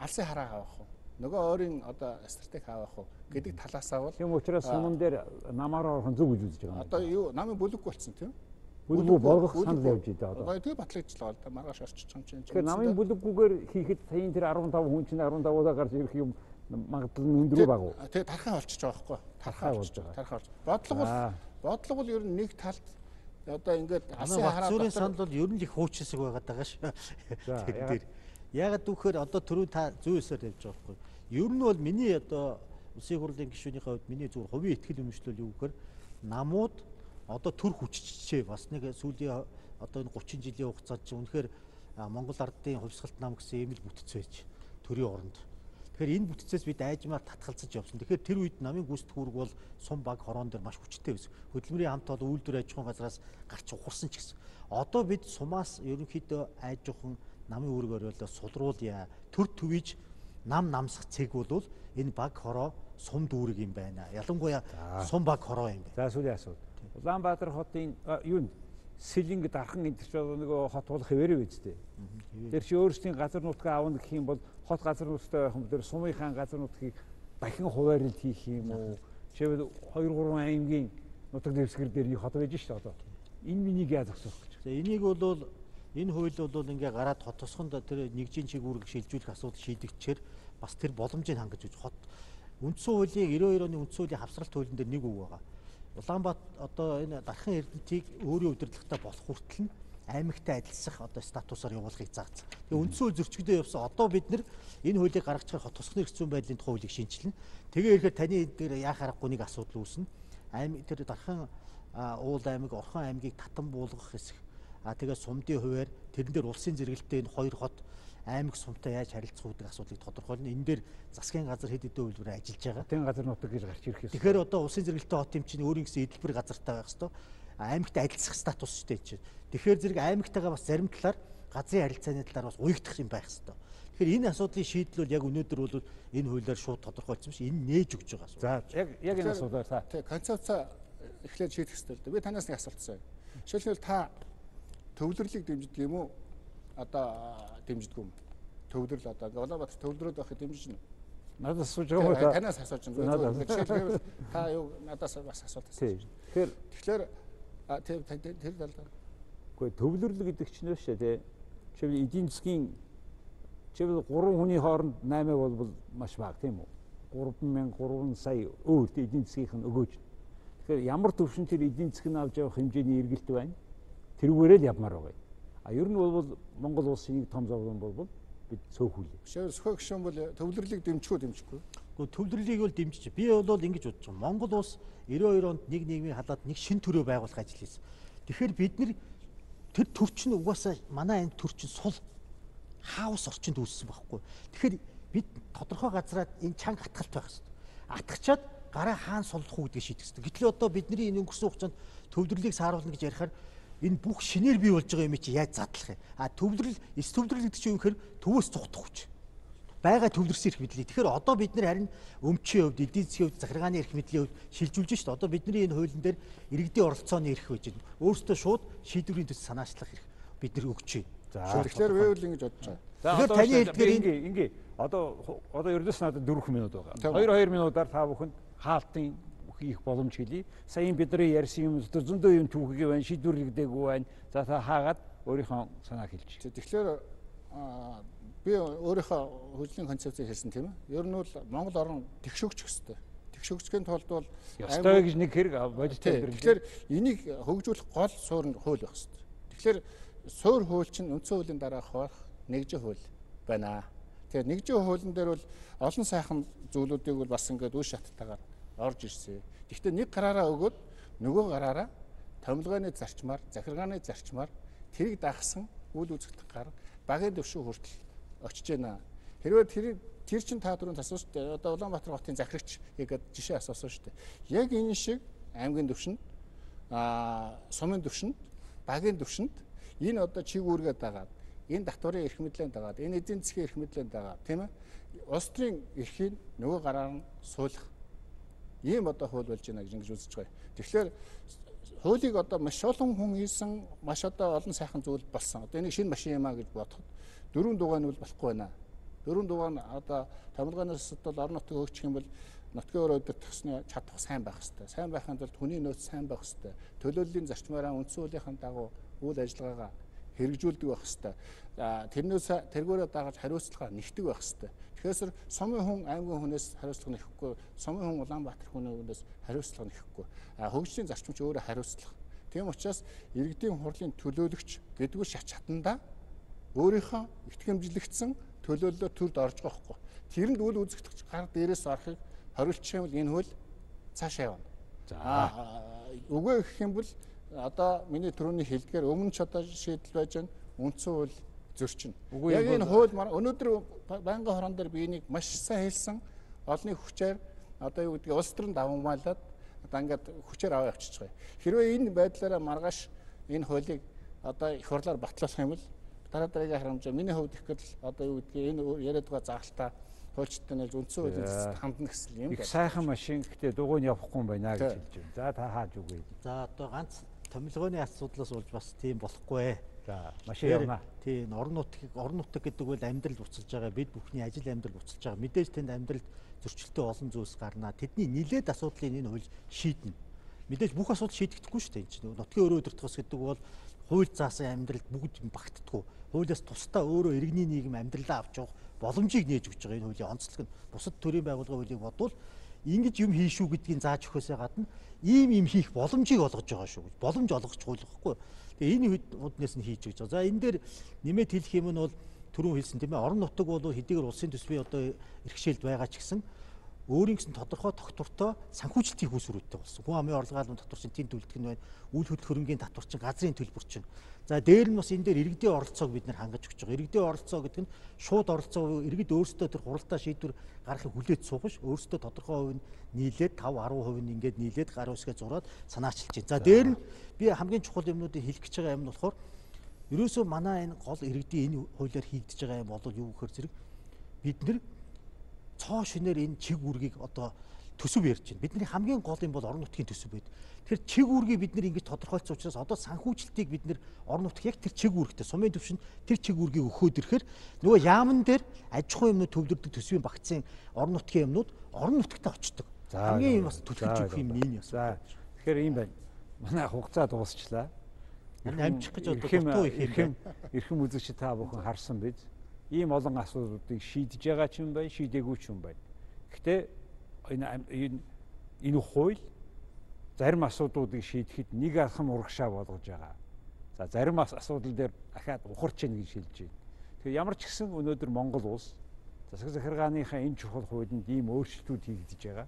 алсын хараа авах уу? нөгөө өөрийн одоо стратеги авах уу гэдэг талаасаа бол Тийм учраас суман дээр намаараа орхон зүг гэж үзэж байгаа юм. одоо юу намын бүлэггүй болсон тийм бүлгүү болгох санал явж идэв одоо. одоо тэгээ батлагчлаа одоо маргааш орчиж байгаа юм чинь Тэгэхээр намын бүлэггүйгээр хийхэд саяын тэр 15 хүн чинь 15-уудаа гарч ирэх юм магадлал нь өндөр баг уу? тэгээ тархаа олчиж байгаа байхгүй Тархаа олчиж байгаа. тархаа олж бодлого бол. Бодлого бол ер нь нэг талд одоо ингээд Манай Бат зүрийн санал бол ер нь л их хууч хэсэг байгаад байгаа. За, Тэр дээр. Ягаад үхээр одоо түрүү та зүй өсөөр явж байгаа байхгүй. Ер нь бол миний одоо улсын хурлын гишүүнийхээ хувьд миний зүгээр хувийн ихтгэл өмчлөл юу гэхээр намууд одоо төр хүччихээ бас нэг сүүлийн одоо энэ 30 жилийн хугацаанд чинь үнэхээр Монгол ардын хувьсгалт нам гэсэн ийм л бүтц байж төрийн оронд. Тэгэхээр энэ бүтцээс бид айжмаар татгалзаж явсан. Тэгэхээр тэр үед намын гүйцэтгэх үүрэг бол сум баг хорон дээр маш хүчтэй байсан. Хөдөлмөрийн хамт олон үйлдвэр аж ахуйн газраас гарч ухарсан ч гэсэн. Одоо бид сумаас ерөнхийдөө айж ухаан намын үүрэг оройлоо сулруулъя. Төр төвиж нам намсах цэг бол энэ баг хороо сум дүүрэг юм байна. Ялангуяа сум баг хороо юм байна. За сүүлийн асуулт. Улаанбаатар хотын а, юунд Сэлинг дархан энэ ч бол нөгөө хот болох хэвээрээ үсттэй. Тэр чи өөрсдийн газар нутгаа авна гэх юм бол хот газар нутгаа байх юм тэр сумынхаа газар нутгийг дахин хуваарлалт хийх юм уу? Жишээлбэл 2 3 аймгийн нутаг дэвсгэр дээр хот байж шүү дээ одоо. Энэ минийг яаж зогсоох гэж. За энийг бол энэ хууль бол ингээ гараад хот тосгонд тэр нэгжийн чиг үүрэг шилжүүлэх асуудал шийдэгчээр бас тэр боломжийг хангаж үз. Хот үндсэн хуулийн 92 оны үндсэн хуулийн хавсралт хуулинд дээр нэг үг байгаа. Улаанбаат одоо энэ дархан эрдэнтийг өөрийн удирдлагатай болох хүртэл нь аймагтай адилсах одоо статусаар явуулахыг заасан. Тэгээ үндсэн хууль зөрчигдөө явсан. Одоо бид нэр энэ хуулийг байгаа хот тосгоны эрхцүүн байдлын тухай хуулийг шинжилнэ. Тэгээ ирэхээр таны дээр яах аргагүй нэг асуудал үүснэ. Аймаг тэр дархан уул аймаг, Орхон аймгийг татан буулгах хэсэг А тэгээ сумдын хуваар тэрэн дээр улсын зэрэгэлтэй энэ хоёр хот аймаг сумтай яаж харилцах үүдэх асуудлыг тодорхойлно. Энэ дээр засгийн газар хэд хэдэн үйлдвэр ажиллаж байгаа. Хотын газар нутаг гэж гарч ирэх юм. Тэгэхээр одоо улсын зэрэгэлтэй хот юм чинь өөрийн гэсэн эдэлбэр газартай байх хэвээр аймагт адилсах статус шүү дээ чинь. Тэгэхээр зэрэг аймагтайгаа бас зарим талаар газрын харилцааны талаар бас уягдах юм байх хэвээр. Тэгэхээр энэ асуудлын шийдэл бол яг өнөөдөр бол энэ хуулиар шууд тодорхойлсон биш. Энэ нээж өгч байгаа асуудал. За яг яг энэ асуудаар та Тэг концепцаа эхлээд шийдэх хэрэгтэй. Би танаас нэг асуулт асууя. Жишээлбэл та төвлөрлийг дэмждэг юм уу? Одоо дэмждэг юм. Төвлөрл одоо Улаанбаатар төвлөрөөд байхыг дэмжиж байна. надад асууж байгаа. Танаас асууж байна. та юу надаас бас асуулт асууж. Тэгэхээр Тэгэхээр а, тэр тэр тэр талаар Гэхдээ төвлөрлө гэдэг чинь нөө шүү дээ. Жишээл эдийн засгийн жишээл 3 хүний хооронд 8 болбол маш бага тийм үү? 3000 3 сая өөр эдийн засгийнх нь өгөөж. Тэгэхээр ямар төвшин тэр эдийн засг нь авч явах хэмжээний эргэлт байна? Тэрүүгээрээ л явмаар байгаа. А ер нь бол Монгол улсын нэг том зовлон бол бид цөөхүүлээ. Сөхөө гişүн бол төвлөрлийг дэмжих үү дэмжихгүй. Гэхдээ төвлөрлийг бол дэмжиж. Би бол ингэж бодож байгаа. Монгол улс 92 онд нэг нийгмийн халаад нэг шин төрөө байгуулах ажил хийсэн. Тэгэхээр бид нэр тэр төр чинь угаасаа манай энэ төр чинь сул хаус орчинд үүссэн байхгүй. Тэгэхээр бид тодорхой газараа энэ чанга атгалт байх хэрэгтэй. Атгачаад гараа хаан суллах уу гэдгийг шийдэх хэрэгтэй. Гэтэл одоо бидний энэ өнгөрсөн хугацаанд төвлөрлийг сааруулна гэж ярихаар энэ бүх шинээр бий болж байгаа юм чи яаж задлах юм? А төвлөрөл, эс төвлөрөл гэдэг чинь юу гэхээр төвөөс цугдах хүч байгаа төвлөрсөн эрх мэдлийг. Тэгэхээр одоо бид нар харин өмчийн хувьд, эдийн засгийн хувьд, захиргааны эрх мэдлийн хувьд шилжүүлж шүү дээ. Одоо бидний энэ хуулийн дээр иргэдийн оролцооны эрх байж байна. Өөрөөсөө шууд шийдвэрийн төс санаачлах эрх бид нар өгч байна. За Тэгэхээр вэвэл ингэж бодож байгаа. Тэгэхээр таны хэлдгээр ингээ ингээ одоо одоо ердөөс надад 4 минут байгаа. Тэгвэл. 2 2 минутаар та бүхэнд хаалтын хийх боломж хэлье. Саяын бидний ярьсан юм дотор зөндөө юм түүхийг байна, шийдвэрлэгдээгүй байна. За та хаагаад өөрийнхөө санааг хэлж. Тэг- Тэгэхээр би өөрийнхөө хөгжлийн концепцийг хэлсэн тийм ээ. Ер нь бол Монгол орн тэгшөөгч өстэй. Тэгшөөгчгийн тулд бол Ёстой гэж нэг хэрэг бодит амьдрал. Тэгэхээр энийг хөгжүүлэх гол суур нь хууль байх хэрэгтэй. Тэгэхээр суур хууль чинь үндсэн хуулийн дараа хавах нэгжийн хууль байна. Тэгэхээр нэгжийн хуулийн дээр бол олон сайхан зүйлүүдийг бол бас ингээд үе шаттайгаар орж ирсэн. Гэхдээ нэг гараараа өгөөд нөгөө гараараа томилгооны зарчмаар, захиргааны зарчмаар тэрийг дагсан үйл үзэгдэх гар багийн төвшин хүртэл очиж байна. Хэрвээ тэр тэр чин та асуусан шүү дээ. Одоо Улаанбаатар хотын захирагч гэдэг жишээ асуусан дээ. Яг энэ шиг аймгийн төвшөнд аа сумын төвшөнд багийн төвшөнд энэ одоо чиг үүргээд дагаад энэ татварын эрх мэдлэн дагаад энэ эдийн засгийн эрх мэдлэн дагаад тийм ээ улс төрийн эрхийг нөгөө гараар нь суулгах ийм одоо хууль болж байна гэж ингэж үзэж байгаа. Тэгэхээр хуулийг одоо маш олон хүн хийсэн маш одоо олон сайхан зүйл болсон. Одоо энийг шинэ машин юмаа гэж бодоход дөрөв дугаар нь бол болохгүй байна. Дөрөв дугаар нь одоо томилгооноос бол орон нутгийн хөгжих юм бол нутгийн өрөө өдөр төгснө чадах сайн байх хэрэгтэй. Сайн байхын тулд хүний нөөц сайн байх хэрэгтэй. Төлөөллийн зарчмаараа үндсэн хуулийнхаа дагуу үйл ажиллагаагаа хэрэгжүүлдэг байх хэрэгтэй. Тэрнээс тэргүүрээ дагаж хариуцлага нэгтгэх байх хэрэгтэй. Тэгэхээр сумын хүн аймгийн хүнээс хариуцлага нэхэхгүй, сумын хүн Улаанбаатар хүнээс хариуцлага нэхэхгүй. Хөгжлийн зарчимч өөрөө хариуцлага. Тийм учраас иргэдийн хурлын төлөөлөгч гэдгүү шат чатанда өөрийнхөө итгэмжлэгдсэн төлөөллөөр төрд орж байгаа хгүй. Тэрэнд үл үзэгдэх гар дээрээс орохыг хориглчих юм бол энэ хөл цаашаа явна. За үгүй гэх юм бол одоо миний түрүүний хэлдгээр өмнө ч одоо шийдэл байж байна. Үндсэн хууль зөрчин. Яг энэ хууль өнөөдөр байнгын хорон дээр би энийг маш сайн хэлсэн. Олны хүчээр одоо юу гэдгийг улс төрөнд давамгаалаад одоо ингээд хүчээр аваа явчихж байгаа. Хэрвээ энэ байдлаараа маргааш энэ хуулийг одоо их хурлаар батлуулах юм бол дараа дараагийн харамжаа миний хувьд их гэл одоо юу гэдгийг энэ яриад байгаа заалтаа хуульчтай нэлж үндсэн хуулийн хандна гэсэн юм. Их сайхан машин гэхдээ дугуй нь явахгүй юм байна гэж хэлж байна. За та хааж үгүй. За одоо ганц томилгооны асуудлаас болж бас тийм болохгүй. За машин явна. Тийм орон нутгийг орон нутаг гэдэг бол амьдрал буцалж байгаа бид бүхний ажил амьдрал буцалж байгаа. Мэдээж тэнд амьдралд зөрчилтэй олон зүйлс гарнаа. Тэдний нилээд асуудлыг энэ хууль шийднэ. Мэдээж бүх асуудал шийдэгдэхгүй шүү дээ. Нутгийн өрөө өдөртгөөс гэдэг бол хууль заасан амьдралд бүгд багтдаггүй. Хуулиас тусдаа өөрөө иргэний нийгэм амьдралаа авч явах боломжийг нээж өгч байгаа энэ хуулийн онцлог нь бусад төрийн байгууллагын хуулийг бодвол ингэж юм хийшүү гэдгийг зааж өгөхөөсөө гадна ийм юм хийх боломжийг олгож байгаа шүү гэж боломж олгож хуулахгүй. Тэгээ энэ үднээс нь хийж өгч байгаа. За энэ дээр нэмээд хэлэх юм нь бол түрүүн хэлсэн тийм ээ орон нутаг бол хэдийгээр улсын төсвийн одоо иргэшээлд байгаа ч гэсэн өөрийн гэсэн тодорхой тогтвортой санхүүжилт хийх үүсвэрүүдтэй болсон. Хүн амын орлогын татварчин тэн төлөлтг нь байна. Үйл хөдлөх хөрөнгийн татварчин газрын төлбөр чинь. За дээр нь бас энэ дээр иргэдийн оролцоог бид нэр хангаж өгч байгаа. Иргэдийн оролцоо гэдэг нь шууд оролцоо иргэд өөрсдөө тэр хуралдаа шийдвэр гаргахыг хүлээж суух ш. Өөрсдөө тодорхой хувь нь нийлээд 5 10% нь ингээд нийлээд гар үсгээ зураад санаачилж байна. За дээр нь би хамгийн чухал юмнуудыг хэлэх гэж байгаа юм нь болохоор ерөөсөө манай энэ гол иргэдийн энэ хуулиар хийгдэж байгаа юм бол юу гэхээр зэрэг бид нар цоо шинээр энэ чиг үүргийг одоо төсөв ярьж байна. Бидний хамгийн гол юм бол орон нутгийн төсөв байд. Тэгэхээр чиг үүргийг бид нэр ингэж тодорхойлсон учраас одоо санхүүжилтийг бид нэр орон нутг яг тэр чиг үүрэгтэй сумын төвшөнд тэр чиг үүргийг өгөхөд ирэхээр нөгөө яамн дээр аж ахуй юмнууд төвлөрдөг төсвийн багцын орон нутгийн юмнууд орон нутгад очдог. Хамгийн юм бас түлхэж өгөх юм юм. За тэгэхээр ийм байна. Манай хугацаа дуусчлаа. Амжих гэж одоо дутуу их юм. Эрхэм үзэгч та бүхэн харсан биз? Ийм олон асуудлуудыг шийдэж байгаа ч юм байна, шийдээгүй ч юм байна. Гэхдээ энэ энэ хууль зарим асуудлуудыг шийдэхэд нэг алхам урагшаа болгож байгаа. За зарим асуудал дээр дахиад ухарч ийн гэж хэлж байна. Тэгэхээр ямар ч гэсэн өнөөдөр Монгол улс засаг захиргааныхаа энэ чухал хуулинд ийм өөрчлөлтүүд хийгдэж байгаа.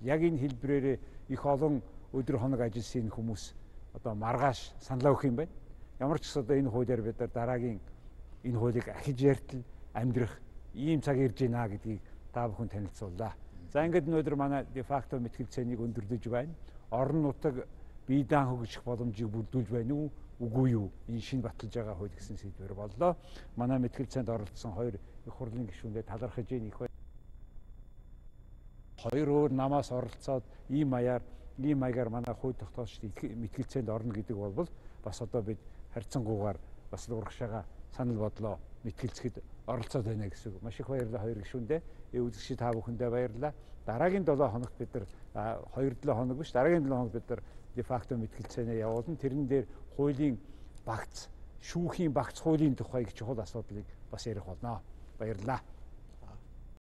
Яг энэ хэлбрээрээ их олон өдөр хоног ажилласан хүмүүс одоо маргааш саналаа өгөх юм байна. Ямар ч гэсэн одоо энэ хуулиар бид дараагийн энэ хуулийг ахиж ярьтал амьдрах ийм цаг ирж байна гэдгийг та бүхэн танилцууллаа. За ингээд өнөөдөр манай дефакто мэтгэл цэнийг өндөрлөж байна. Орон нутаг бие даан хөгжих боломжийг бүрдүүлж байна уу? Үгүй юу? Энэ шинэ баталж байгаа хууль гэсэн сэдвэр боллоо. Манай мэтгэл цэнд оролцсон хоёр их хурлын гишүүндээ талархаж ийн их хоёр өөр намаас оролцоод ийм маяар ийм маягаар манай хууль тогтоогч мэтгэл цэнд орно гэдэг бол бас одоо бид харьцангуйгаар бас урагшаага санал бодлоо мэтгэлцэхэд оролцоод байна гэсэн. Маш их баярлалаа хоёр гишүүндээ. Үзэгч та бүхэндээ баярлалаа. Дараагийн 7 хоногт бид нар 2 7 хоног биш дараагийн 7 хоног бид нар дефакто мэтгэлцээнэ явуулна. Тэрэн дээр хуулийн багц, шүүхийн багц хуулийн тухай их чухал асуудлыг бас ярих болно. Баярлалаа.